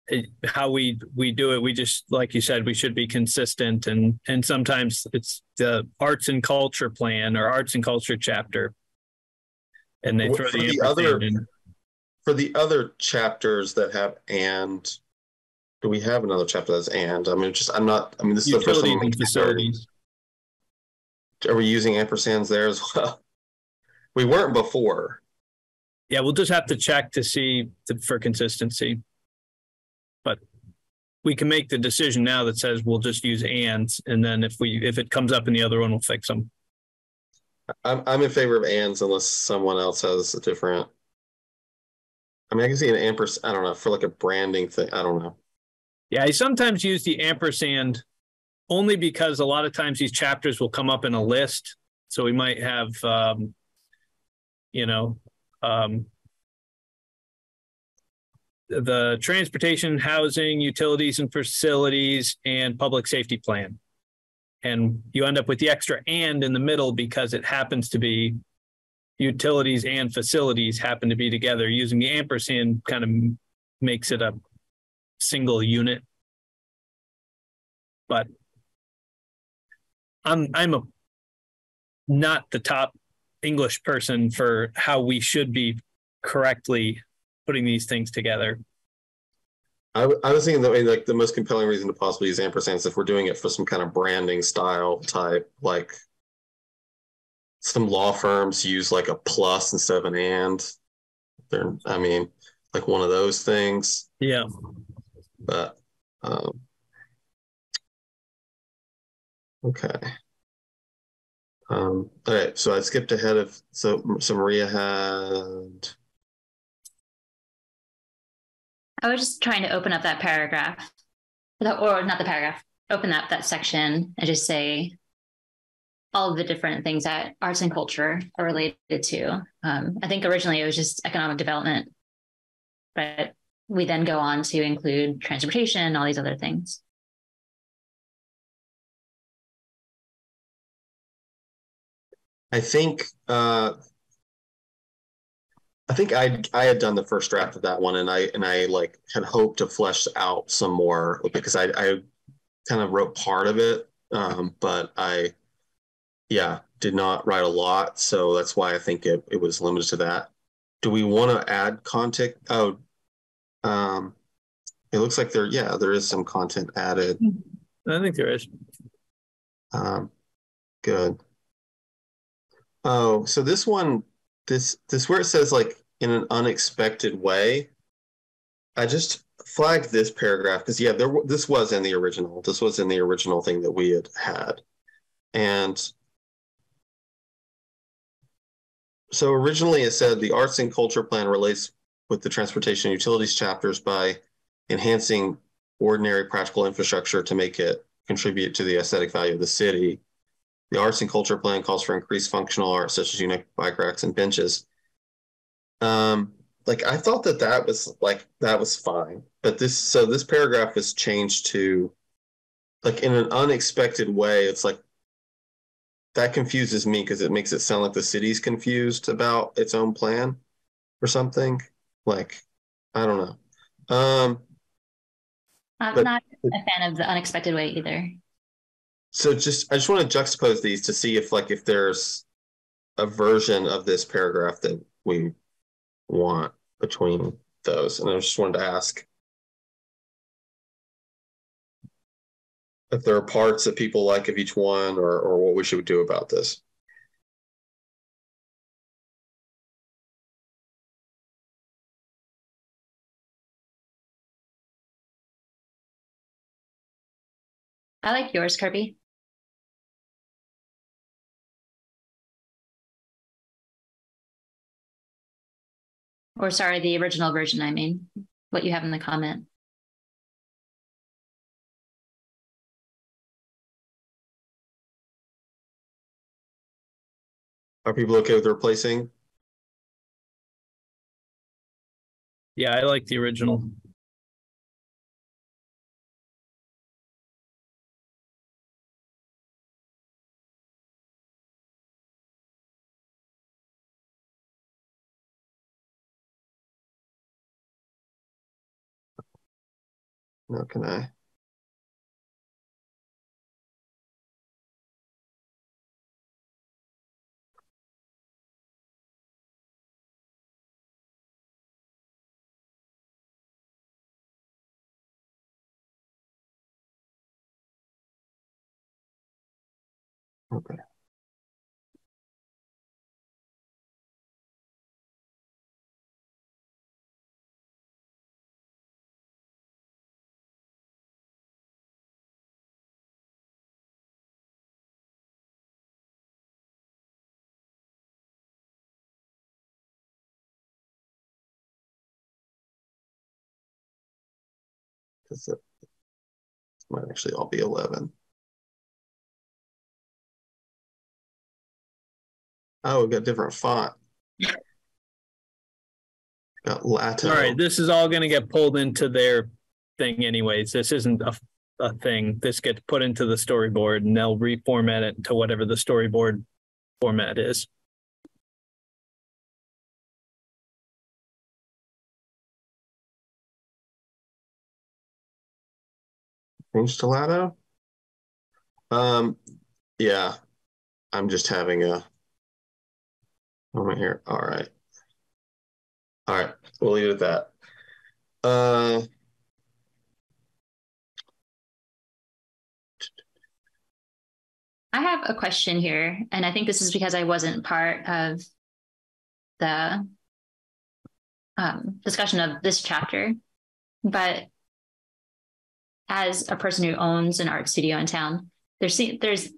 it, how we we do it. We just like you said, we should be consistent, and and sometimes it's the arts and culture plan or arts and culture chapter, and they throw for the, the other- in. for the other chapters that have and do we have another chapter that's and i mean just i'm not i mean this is the first utilities time and facilities. are we using ampersands there as well we weren't before Yeah, we'll just have to check to see for consistency. We can make the decision now that says we'll just use ands, and then if we if it comes up in the other one, we'll fix them. i'm, I'm in favor of ands unless someone else has a different i mean i can see an ampersand i don't know for like a branding thing i don't know Yeah, I sometimes use the ampersand only because a lot of times these chapters will come up in a list. So we might have, um, you know, um, the transportation, housing, utilities and facilities, and public safety plan. And you end up with the extra and in the middle because it happens to be utilities and facilities happen to be together. Using the ampersand kind of makes it a single unit. But I'm I'm a not the top English person for how we should be correctly putting these things together. I, w- I was thinking that like the most compelling reason to possibly use ampersands if we're doing it for some kind of branding style type, like some law firms use like a plus instead of an and. They're, I mean, like one of those things. Yeah. But um, okay. Um, all right, so I skipped ahead of so so Maria had I was just trying to open up that paragraph, or not the paragraph, open up that section and just say all of the different things that arts and culture are related to. Um, I think originally it was just economic development, but we then go on to include transportation and all these other things. I think uh, I think I I had done the first draft of that one, and I and I like had hoped to flesh out some more because I I kind of wrote part of it, um, but I yeah did not write a lot, so that's why I think it it was limited to that. Do we want to add content? Oh, um, it looks like there yeah there is some content added. I think there is. Um, good. Oh, so this one, this this where it says like in an unexpected way. I just flagged this paragraph because yeah, there this was in the original. This was in the original thing that we had had, and so originally it said the arts and culture plan relates with the transportation utilities chapters by enhancing ordinary practical infrastructure to make it contribute to the aesthetic value of the city. The arts and culture plan calls for increased functional art, such as unique bike racks and benches. Um, like I thought that that was like that was fine, but this so this paragraph is changed to like in an unexpected way. It's like that confuses me because it makes it sound like the city's confused about its own plan or something. Like I don't know. Um, I'm But- not a fan of the unexpected way either. So just I just want to juxtapose these to see if like if there's a version of this paragraph that we want between those. And I just wanted to ask if there are parts that people like of each one or or what we should do about this. I like yours, Kirby. Or sorry, the original version, I mean, what you have in the comment. Are people okay with replacing? Yeah, I like the original. No, can I? Because it might actually all be 11. Oh, we've got different font. Got Latin. All right, this is all going to get pulled into their thing, anyways. This isn't a, a thing. This gets put into the storyboard, and they'll reformat it to whatever the storyboard format is. Change Stellato? Um, yeah, I'm just having a moment here. All right. All right, we'll leave it at that. Uh, I have a question here, and I think this is because I wasn't part of the um, discussion of this chapter. But as a person who owns an art studio in town, there's there's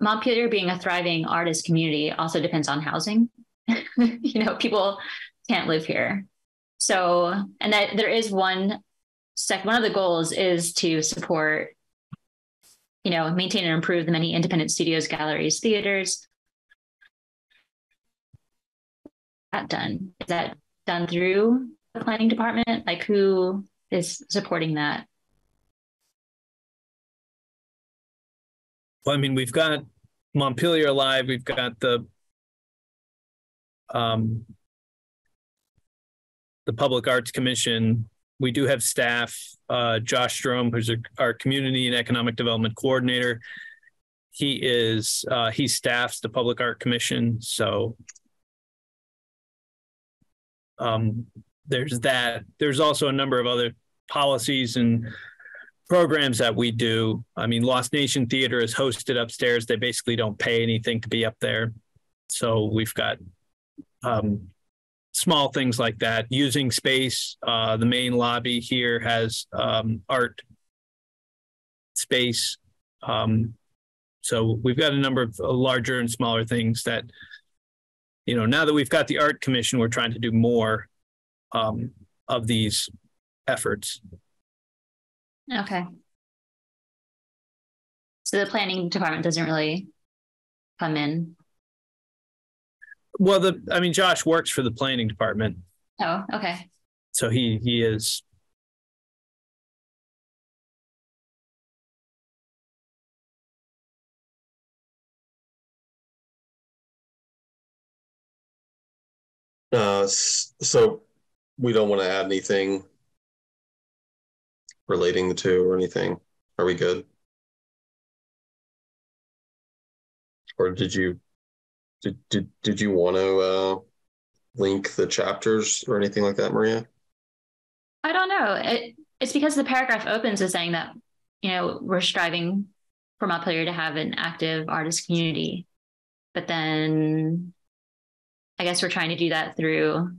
Montpelier being a thriving artist community also depends on housing. you know, people can't live here. So, and that there is one sec. One of the goals is to support you know, maintain and improve the many independent studios, galleries, theaters. That done. Is that done through the planning department? Like who is supporting that? Well, I mean, we've got Montpelier Live, we've got the um, the Public Arts Commission. We do have staff. Uh, Josh Strom, who's a, our Community and Economic Development Coordinator, he is uh, he staffs the Public Art Commission. So um, there's that. There's also a number of other policies and programs that we do. I mean, Lost Nation Theater is hosted upstairs. They basically don't pay anything to be up there. So we've got um, small things like that. Using space, uh, the main lobby here has um, art space. Um, so we've got a number of larger and smaller things that, you know, now that we've got the art commission, we're trying to do more um, of these efforts. Okay. So the planning department doesn't really come in. Well, the I mean, Josh works for the planning department, Oh, okay. so he he is. Uh, so we don't want to add anything relating the two or anything. Are we good? Or did you did did, did you want to uh, link the chapters or anything like that, Maria? I don't know. It, it's because the paragraph opens with saying that, you know, we're striving for Montpelier to have an active artist community. But then I guess we're trying to do that through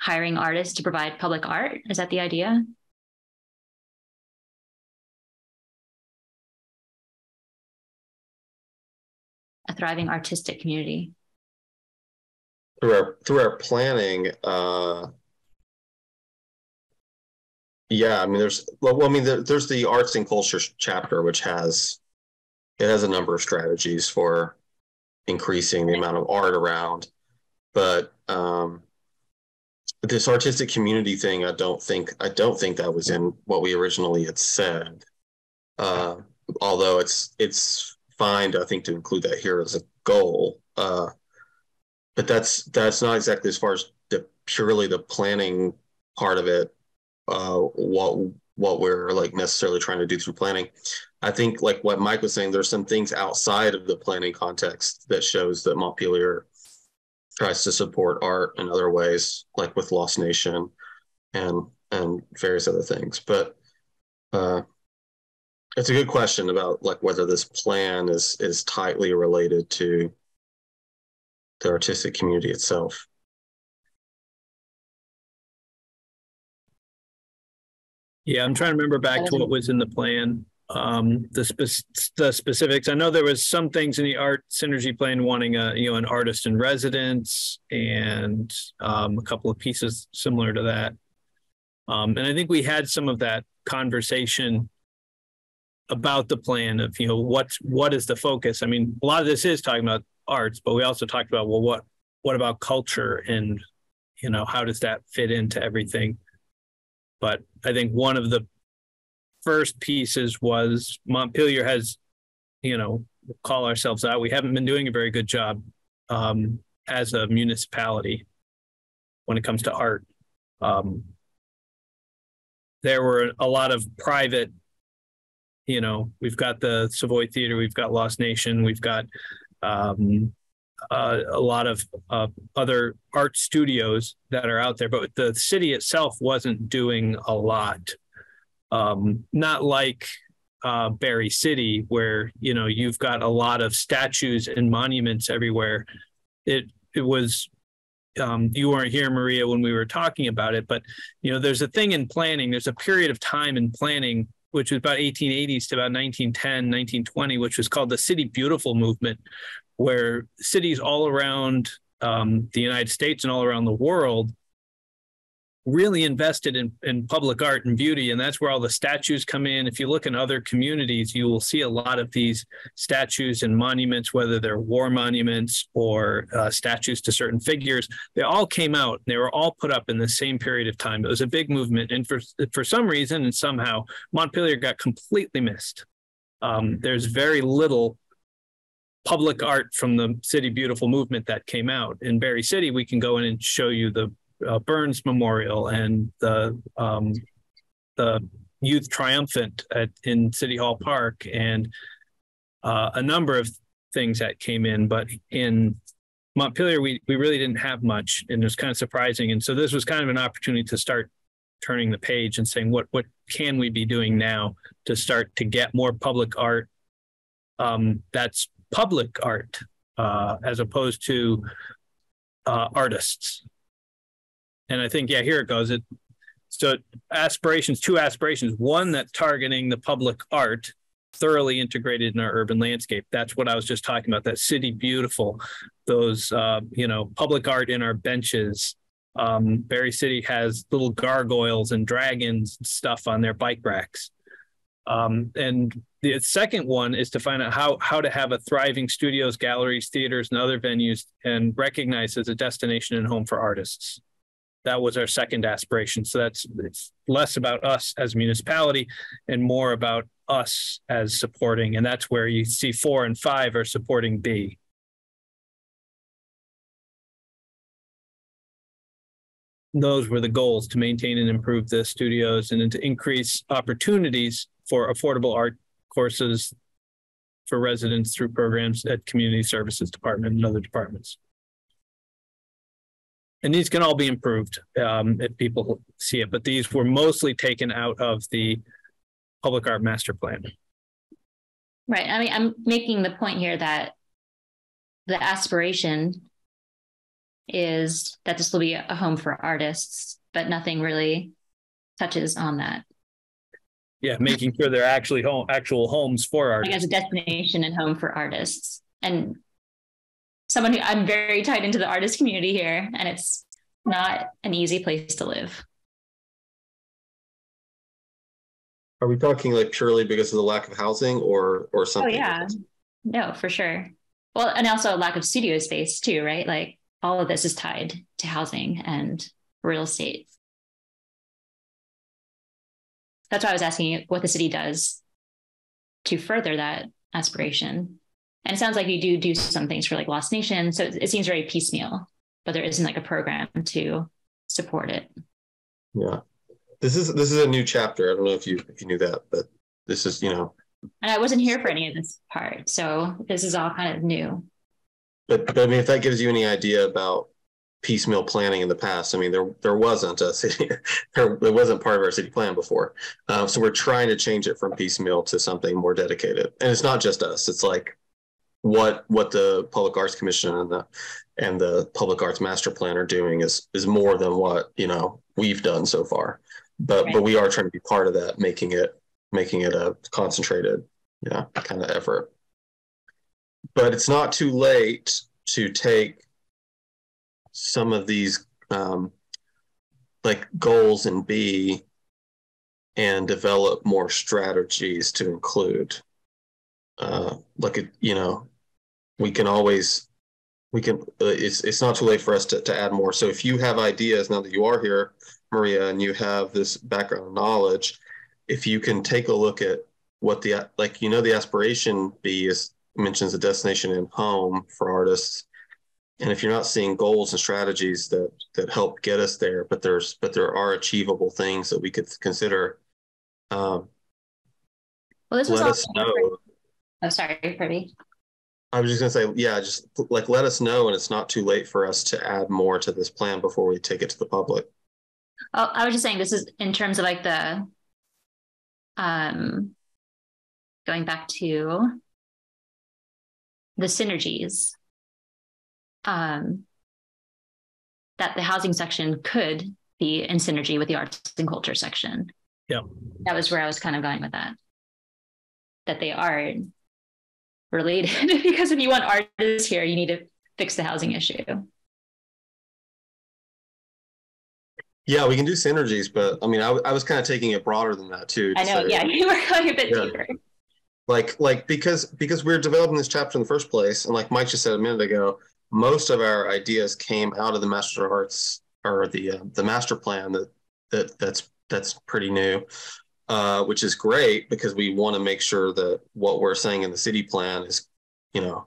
hiring artists to provide public art. Is that the idea? A thriving artistic community. Through our through our planning, uh, yeah, I mean, there's well, I mean, there, there's the arts and culture chapter, which has it has a number of strategies for increasing the amount of art around, but um, this artistic community thing, I don't think I don't think that was in what we originally had said. Uh, although it's it's fine, I think, to include that here as a goal. Uh, but that's that's not exactly as far as the purely the planning part of it. Uh, what what we're like necessarily trying to do through planning. I think like what Mike was saying, there's some things outside of the planning context that shows that Montpelier tries to support art in other ways, like with Lost Nation and and various other things. But uh, it's a good question about like whether this plan is is tightly related to the artistic community itself. Yeah, I'm trying to remember back to what was in the plan. Um, the spe- the specifics. I know there was some things in the art synergy plan wanting a you know an artist in residence and um, a couple of pieces similar to that. Um, and I think we had some of that conversation about the plan of you know what what is the focus. I mean, a lot of this is talking about arts, but we also talked about well, what what about culture and you know how does that fit into everything? But I think one of the first pieces was Montpelier has, you know, call ourselves out. We haven't been doing a very good job um, as a municipality when it comes to art. Um, there were a lot of private, you know, we've got the Savoy Theater, we've got Lost Nation, we've got um, uh, a lot of uh, other art studios that are out there, but the city itself wasn't doing a lot. Um, not like uh, Barre City, where you know you've got a lot of statues and monuments everywhere. It it was um, you weren't here, Maria, when we were talking about it, but you know there's a thing in planning. There's a period of time in planning which was about 1880s to about 1910, 1920, which was called the City Beautiful movement, where cities all around um, the United States and all around the world really invested in, in public art and beauty, and that's where all the statues come in. If you look in other communities, you will see a lot of these statues and monuments, whether they're war monuments or uh, statues to certain figures. They all came out. They were all put up in the same period of time. It was a big movement, and for for some reason and somehow, Montpelier got completely missed. Um, there's very little public art from the City Beautiful movement that came out. In Barre City, we can go in and show you the uh, Burns Memorial and the um, the Youth Triumphant at, in City Hall Park and uh, a number of things that came in. But in Montpelier, we, we really didn't have much, and it was kind of surprising. And so this was kind of an opportunity to start turning the page and saying, what what can we be doing now to start to get more public art um, that's public art uh, as opposed to uh, artists and I think yeah, here it goes. It so aspirations, two aspirations. One that's targeting the public art, thoroughly integrated in our urban landscape. That's what I was just talking about. That city beautiful, those uh, you know public art in our benches. Um, Barre City has little gargoyles and dragons and stuff on their bike racks. Um, and the second one is to find out how how to have a thriving studios, galleries, theaters, and other venues, and recognized as a destination and home for artists that was our second aspiration. So that's it's less about us as a municipality and more about us as supporting. And that's where you see four and five are supporting B. Those were the goals to maintain and improve the studios and to increase opportunities for affordable art courses for residents through programs at community services department and other departments and these can all be improved um, if people see it, but these were mostly taken out of the public art master plan. Right. I mean, I'm making the point here that the aspiration is that this will be a home for artists, but nothing really touches on that. Yeah, making sure they're actually home, actual homes for artists. Like as a destination and home for artists. And someone who I'm very tied into the artist community here, and it's not an easy place to live. Are we talking like purely because of the lack of housing or or oh, something? Oh yeah. No, for sure. Well, and also a lack of studio space too, right? Like all of this is tied to housing and real estate. That's why I was asking what the city does to further that aspiration. And it sounds like you do do some things for like Lost Nation. So it, it seems very piecemeal, but there isn't like a program to support it. Yeah. This is this is a new chapter. I don't know if you if you knew that, but this is, you know. And I wasn't here for any of this part. So this is all kind of new. But, but I mean, if that gives you any idea about piecemeal planning in the past. I mean, there there wasn't a city, there it wasn't part of our city plan before. Uh, so we're trying to change it from piecemeal to something more dedicated. And it's not just us. It's like what what the Public Arts Commission and the and the Public Arts Master Plan are doing is is more than what you know we've done so far. But but we are trying to be part of that, making it making it a concentrated, you know, kind of effort. But it's not too late to take some of these um, like goals and B and develop more strategies to include. Uh, like it, you know, we can always we can uh, it's it's not too late for us to, to add more. So if you have ideas now that you are here maria and you have this background knowledge if you can take a look at what the like you know the aspiration b is mentions a destination and home for artists. And if you're not seeing goals and strategies that that help get us there but there's but there are achievable things that we could consider um, well this was let us know. Oh sorry Privy. I was just gonna say, yeah, just like let us know, and it's not too late for us to add more to this plan before we take it to the public. Oh, I was just saying this is in terms of like the, um, going back to the synergies, um, that the housing section could be in synergy with the arts and culture section. Yeah, that was where I was kind of going with that. That they are related because if you want artists here, you need to fix the housing issue. Yeah, we can do synergies, but I mean, I, I was kind of taking it broader than that too. I know. Say, yeah, you were going a bit yeah. deeper. Like, like because because we we're developing this chapter in the first place, and like Mike just said a minute ago, most of our ideas came out of the Master of Arts or the uh, the master plan that that that's that's pretty new, uh, which is great because we want to make sure that what we're saying in the city plan is, you know,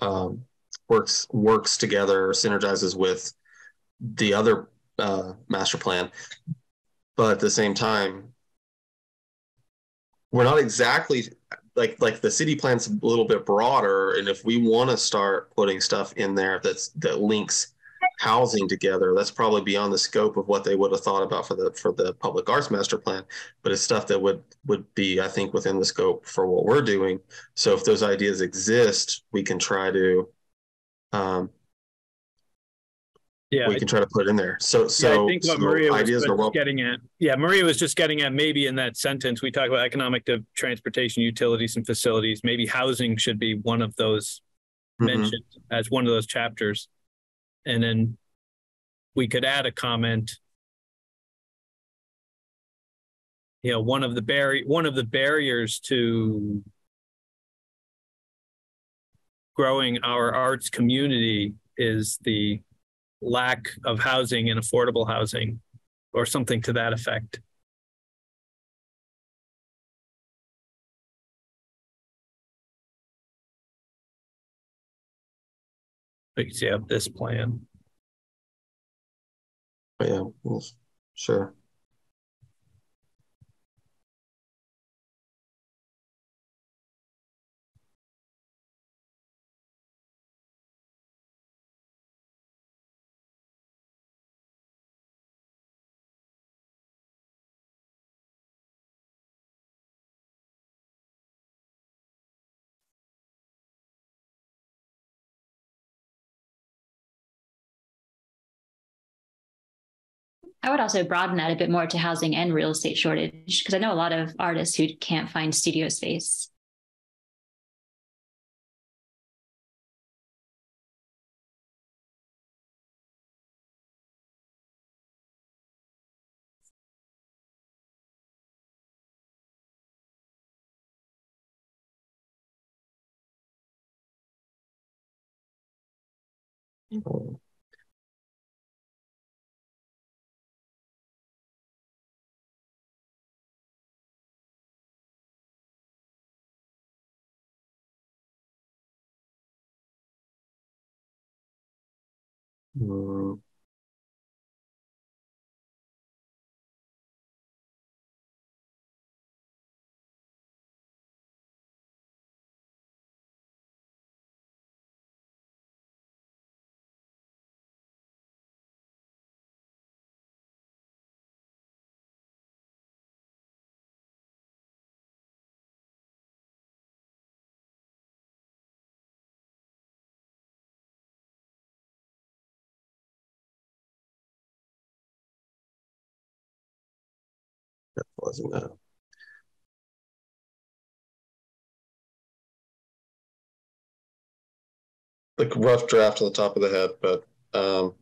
um, works works together, synergizes with the other uh, master plan. But at the same time, we're not exactly like like the city plan's a little bit broader, and if we want to start putting stuff in there that's that links housing together, that's probably beyond the scope of what they would have thought about for the for the public arts master plan. But it's stuff that would would be, I think, within the scope for what we're doing. So if those ideas exist, we can try to um, yeah, we can try to put in there. So, so yeah, I think what so Maria was well- getting at, yeah, Maria was just getting at maybe in that sentence we talk about economic de- transportation, utilities, and facilities. Maybe housing should be one of those mm-hmm. mentioned as one of those chapters, and then we could add a comment. You know, one of the barri- one of the barriers to growing our arts community is the lack of housing and affordable housing or something to that effect. Because you have this plan. Yeah, sure. I would also broaden that a bit more to housing and real estate shortage because I know a lot of artists who can't find studio space. Oh. Mm. Wasn't that like rough draft on the top of the head, but um,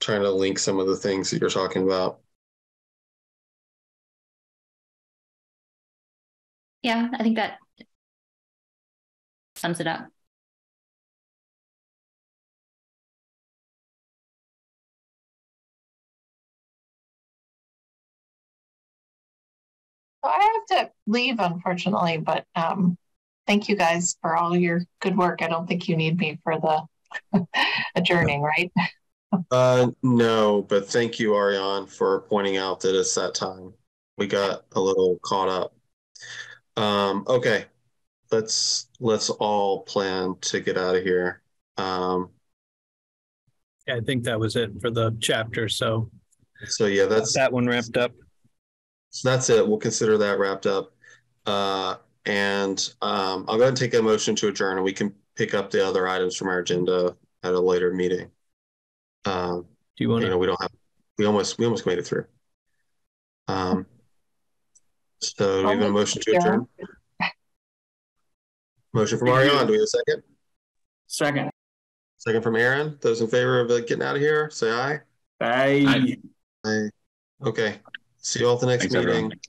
trying to link some of the things that you're talking about. Yeah, I think that sums it up. I have to leave, unfortunately, but um, thank you guys for all your good work. I don't think you need me for the adjourning, right? uh, no, but thank you, Ariane, for pointing out that it's that time. We got a little caught up. Um, okay, let's let's all plan to get out of here. Um, yeah, I think that was it for the chapter. So, so yeah, that's that one wrapped up. So that's it. We'll consider that wrapped up. Uh, and um, I'll go ahead and take a motion to adjourn, and we can pick up the other items from our agenda at a later meeting. Um, Do you want to? You know, we don't have. We almost we almost made it through. Um, so do we have a motion to adjourn? Motion from Ariane. Do we have a second? Second. Second from Aaron. Those in favor of uh, getting out of here, say aye. Bye. Aye. Aye. Okay. See you all at the next Thanks, meeting. everyone.